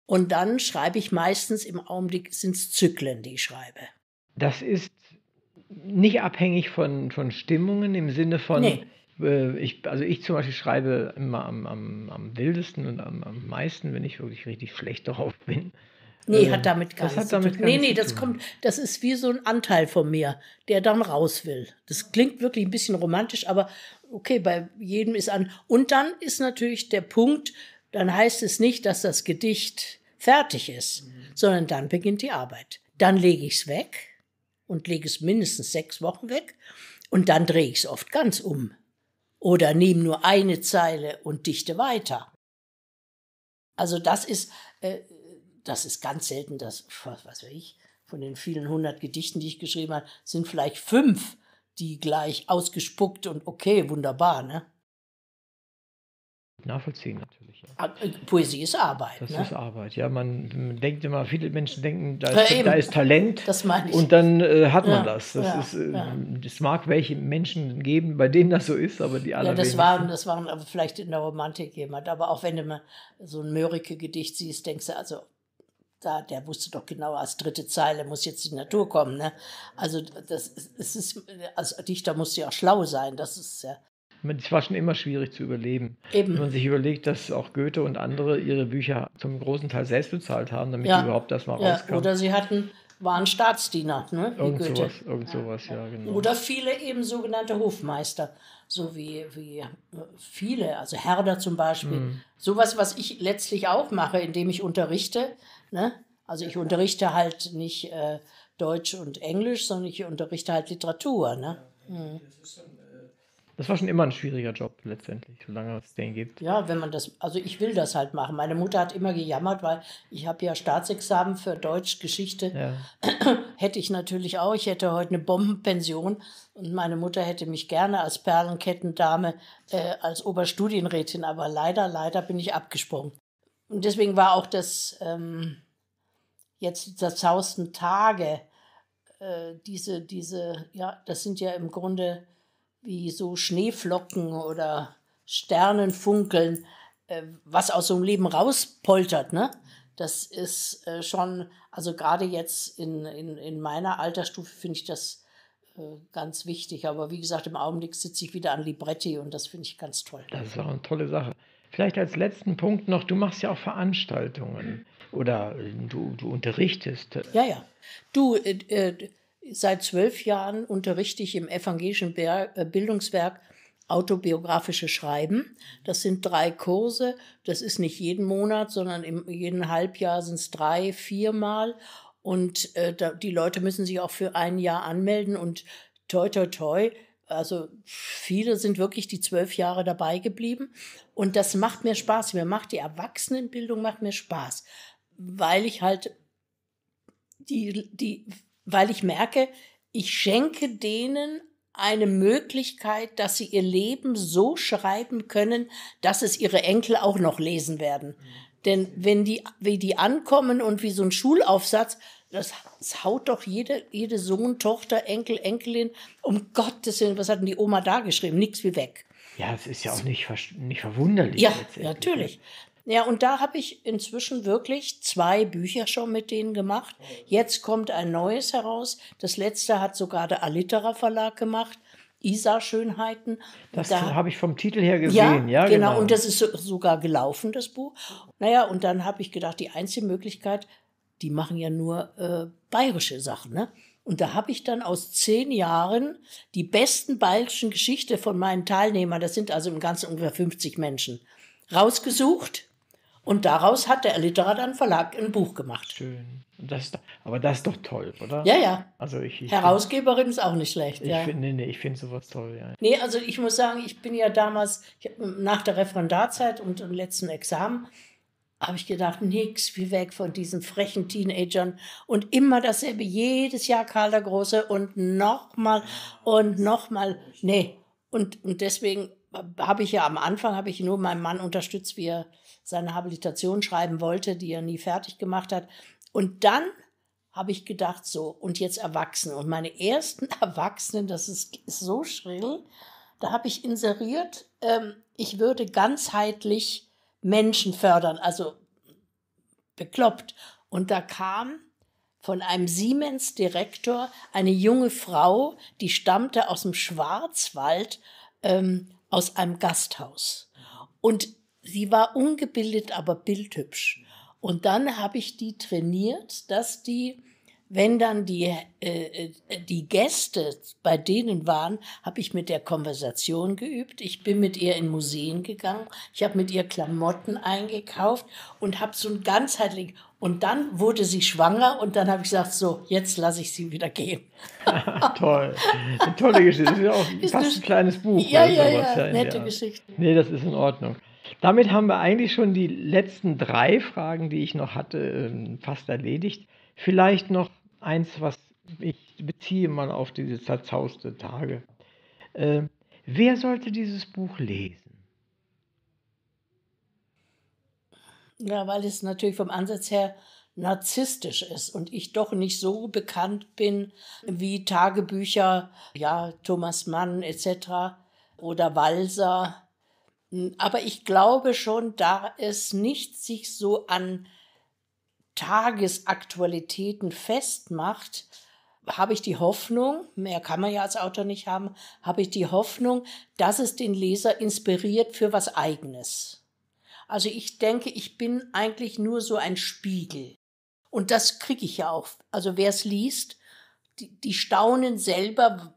Und dann schreibe ich meistens im Augenblick sind es Zyklen, die ich schreibe. Das ist nicht abhängig von, von Stimmungen im Sinne von, nee. äh, ich, also ich zum Beispiel schreibe immer am, am, am wildesten und am, am meisten, wenn ich wirklich richtig schlecht darauf bin. Nee, hat damit gar nichts zu tun. Nee, nee, das kommt, das ist wie so ein Anteil von mir, der dann raus will. Das klingt wirklich ein bisschen romantisch, aber okay, bei jedem ist an. Und dann ist natürlich der Punkt, dann heißt es nicht, dass das Gedicht fertig ist, mhm. sondern dann beginnt die Arbeit. Dann lege ich es weg und lege es mindestens sechs Wochen weg und dann drehe ich es oft ganz um. Oder nehme nur eine Zeile und dichte weiter. Also das ist, äh, das ist ganz selten, dass, was weiß ich, von den vielen hundert Gedichten, die ich geschrieben habe, sind vielleicht fünf, die gleich ausgespuckt und okay, wunderbar, ne? Nachvollziehen natürlich. Ja. Ah, äh, Poesie ist Arbeit. Das ne? ist Arbeit, ja. Man, man, denkt immer, viele Menschen denken, da ist, ja, da ist Talent das meine ich. und dann äh, hat man ja, das. Das, ist, äh, das mag welche Menschen geben, bei denen das so ist, aber die anderen. Ja, das waren, das waren aber vielleicht in der Romantik jemand. Aber auch wenn du mal so ein Mörike-Gedicht siehst, denkst du, also da, der wusste doch genau, als dritte Zeile muss jetzt die Natur kommen. Ne? Also das es ist, als Dichter muss ja auch schlau sein. Das ist ja. Es war schon immer schwierig zu überleben. Eben. Wenn man sich überlegt, dass auch Goethe und andere ihre Bücher zum großen Teil selbst bezahlt haben, damit ja. überhaupt das mal ja. rauskam. Oder sie hatten, waren Staatsdiener, ne? Irgend Goethe. sowas, irgend sowas, ja, genau. Oder viele eben sogenannte Hofmeister, so wie, wie äh, viele, also Herder zum Beispiel. Mhm. Sowas, was ich letztlich auch mache, indem ich unterrichte. Ne? Also ich unterrichte halt nicht äh, Deutsch und Englisch, sondern ich unterrichte halt Literatur. Ne? Mhm. Das war schon immer ein schwieriger Job letztendlich, solange es den gibt. Ja, wenn man das, also ich will das halt machen. Meine Mutter hat immer gejammert, weil ich habe ja Staatsexamen für Deutsch, Geschichte. Ja. (clears throat) hätte ich natürlich auch. Ich hätte heute eine Bombenpension und meine Mutter hätte mich gerne als Perlenkettendame äh, als Oberstudienrätin, aber leider, leider bin ich abgesprungen. Und deswegen war auch das ähm, jetzt zerzausten Tage, äh, diese, diese, ja, das sind ja im Grunde wie so Schneeflocken oder Sternenfunkeln, äh, was aus so einem Leben rauspoltert, ne? Das ist äh, schon, also gerade jetzt in, in, in meiner Altersstufe finde ich das äh, ganz wichtig. Aber wie gesagt, im Augenblick sitze ich wieder an Libretti und das finde ich ganz toll. Das ist auch eine tolle Sache. Vielleicht als letzten Punkt noch, du machst ja auch Veranstaltungen oder du, du unterrichtest. Ja, ja. Du, äh, äh seit zwölf Jahren unterrichte ich im evangelischen äh, Bildungswerk autobiografische Schreiben. Das sind drei Kurse. Das ist nicht jeden Monat, sondern im jeden Halbjahr sind es drei, viermal. Und äh, da, die Leute müssen sich auch für ein Jahr anmelden und toi, toi, toi. Also viele sind wirklich die zwölf Jahre dabei geblieben. Und das macht mir Spaß. Mir macht die Erwachsenenbildung macht mir Spaß, weil ich halt die, die, weil ich merke, ich schenke denen eine Möglichkeit, dass sie ihr Leben so schreiben können, dass es ihre Enkel auch noch lesen werden. Mhm. Denn wenn die, wie die ankommen und wie so ein Schulaufsatz, das, das haut doch jede, jede Sohn, Tochter, Enkel, Enkelin, um Gottes Willen, was hat denn die Oma da geschrieben? Nix wie weg. Ja, es ist ja auch nicht, nicht verwunderlich. Ja, natürlich. Ja, und da habe ich inzwischen wirklich zwei Bücher schon mit denen gemacht. Jetzt kommt ein neues heraus. Das letzte hat sogar der Alitera Verlag gemacht. Isa Schönheiten. Das da, habe ich vom Titel her gesehen, ja, ja genau. genau. Und das ist so, sogar gelaufen, das Buch. Naja, und dann habe ich gedacht, die einzige Möglichkeit, die machen ja nur äh, bayerische Sachen, ne? Und da habe ich dann aus zehn Jahren die besten bayerischen Geschichte von meinen Teilnehmern, das sind also im Ganzen ungefähr 50 Menschen, rausgesucht und daraus hat der Litterat dann Verlag ein Buch gemacht. Schön. Das ist, aber das ist doch toll, oder? Ja, ja. Also ich, ich Herausgeberin ist auch nicht schlecht. Ich ja. finde nee, nee, ich find sowas toll, ja. Nee, also ich muss sagen, ich bin ja damals, nach der Referendarzeit und dem letzten Examen, habe ich gedacht, nix wie weg von diesen frechen Teenagern und immer dasselbe, jedes Jahr Karl der Große und nochmal und nochmal. Nee. Und, und deswegen habe ich ja am Anfang, habe ich nur meinen Mann unterstützt, wie er seine Habilitation schreiben wollte, die er nie fertig gemacht hat. Und dann habe ich gedacht, so, und jetzt Erwachsene. Und meine ersten (laughs) Erwachsenen, das ist, ist so schrill, da habe ich inseriert, ähm, ich würde ganzheitlich Menschen fördern, also bekloppt. Und da kam von einem Siemens-Direktor eine junge Frau, die stammte aus dem Schwarzwald, ähm, aus einem Gasthaus. Und sie war ungebildet, aber bildhübsch. Und dann habe ich die trainiert, dass die, wenn dann die, äh, äh, die Gäste bei denen waren, habe ich mit der Konversation geübt. Ich bin mit ihr in Museen gegangen. Ich habe mit ihr Klamotten eingekauft und habe so ein ganzheitlich. Und dann wurde sie schwanger und dann habe ich gesagt, so, jetzt lasse ich sie wieder gehen. (laughs) Toll. Eine tolle Geschichte. Das ist ja auch (laughs) ist fast ein kleines Buch. Ja, ja, ja, nette ja. Geschichte. Nee, das ist in Ordnung. Damit haben wir eigentlich schon die letzten drei Fragen, die ich noch hatte, ähm, fast erledigt. Vielleicht noch eins, was ich beziehe mal auf diese zerzauste Tage. Äh, wer sollte dieses Buch lesen? Ja, weil es natürlich vom Ansatz her narzisstisch ist und ich doch nicht so bekannt bin wie Tagebücher, ja, Thomas Mann etc. oder Walser aber ich glaube schon, da es nicht sich so an Tagesaktualitäten festmacht, habe ich die Hoffnung, mehr kann man ja als Autor nicht haben, habe ich die Hoffnung, dass es den Leser inspiriert für was eigenes. Also ich denke, ich bin eigentlich nur so ein Spiegel. Und das kriege ich ja auch. Also wer es liest, die, die staunen selber,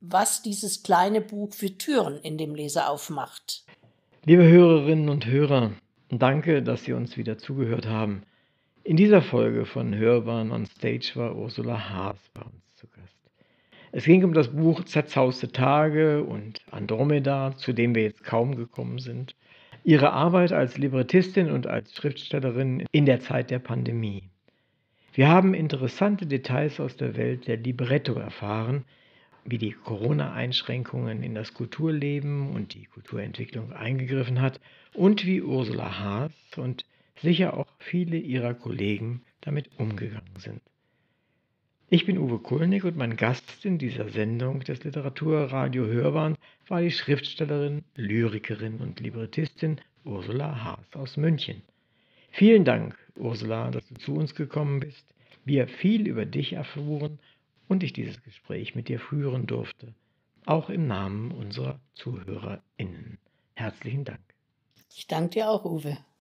was dieses kleine Buch für Türen in dem Leser aufmacht. Liebe Hörerinnen und Hörer, danke, dass Sie uns wieder zugehört haben. In dieser Folge von Hörbahn on Stage war Ursula Haas bei uns zu Gast. Es ging um das Buch Zerzauste Tage und Andromeda, zu dem wir jetzt kaum gekommen sind. Ihre Arbeit als Librettistin und als Schriftstellerin in der Zeit der Pandemie. Wir haben interessante Details aus der Welt der Libretto erfahren, wie die Corona-Einschränkungen in das Kulturleben und die Kulturentwicklung eingegriffen hat und wie Ursula Haas und sicher auch viele ihrer Kollegen damit umgegangen sind. Ich bin Uwe Kulnig und mein Gast in dieser Sendung des Literaturradio Hörbahn war die Schriftstellerin, Lyrikerin und Librettistin Ursula Haas aus München. Vielen Dank, Ursula, dass du zu uns gekommen bist, wir viel über dich erfuhren und ich dieses Gespräch mit dir führen durfte, auch im Namen unserer ZuhörerInnen. Herzlichen Dank. Ich danke dir auch, Uwe.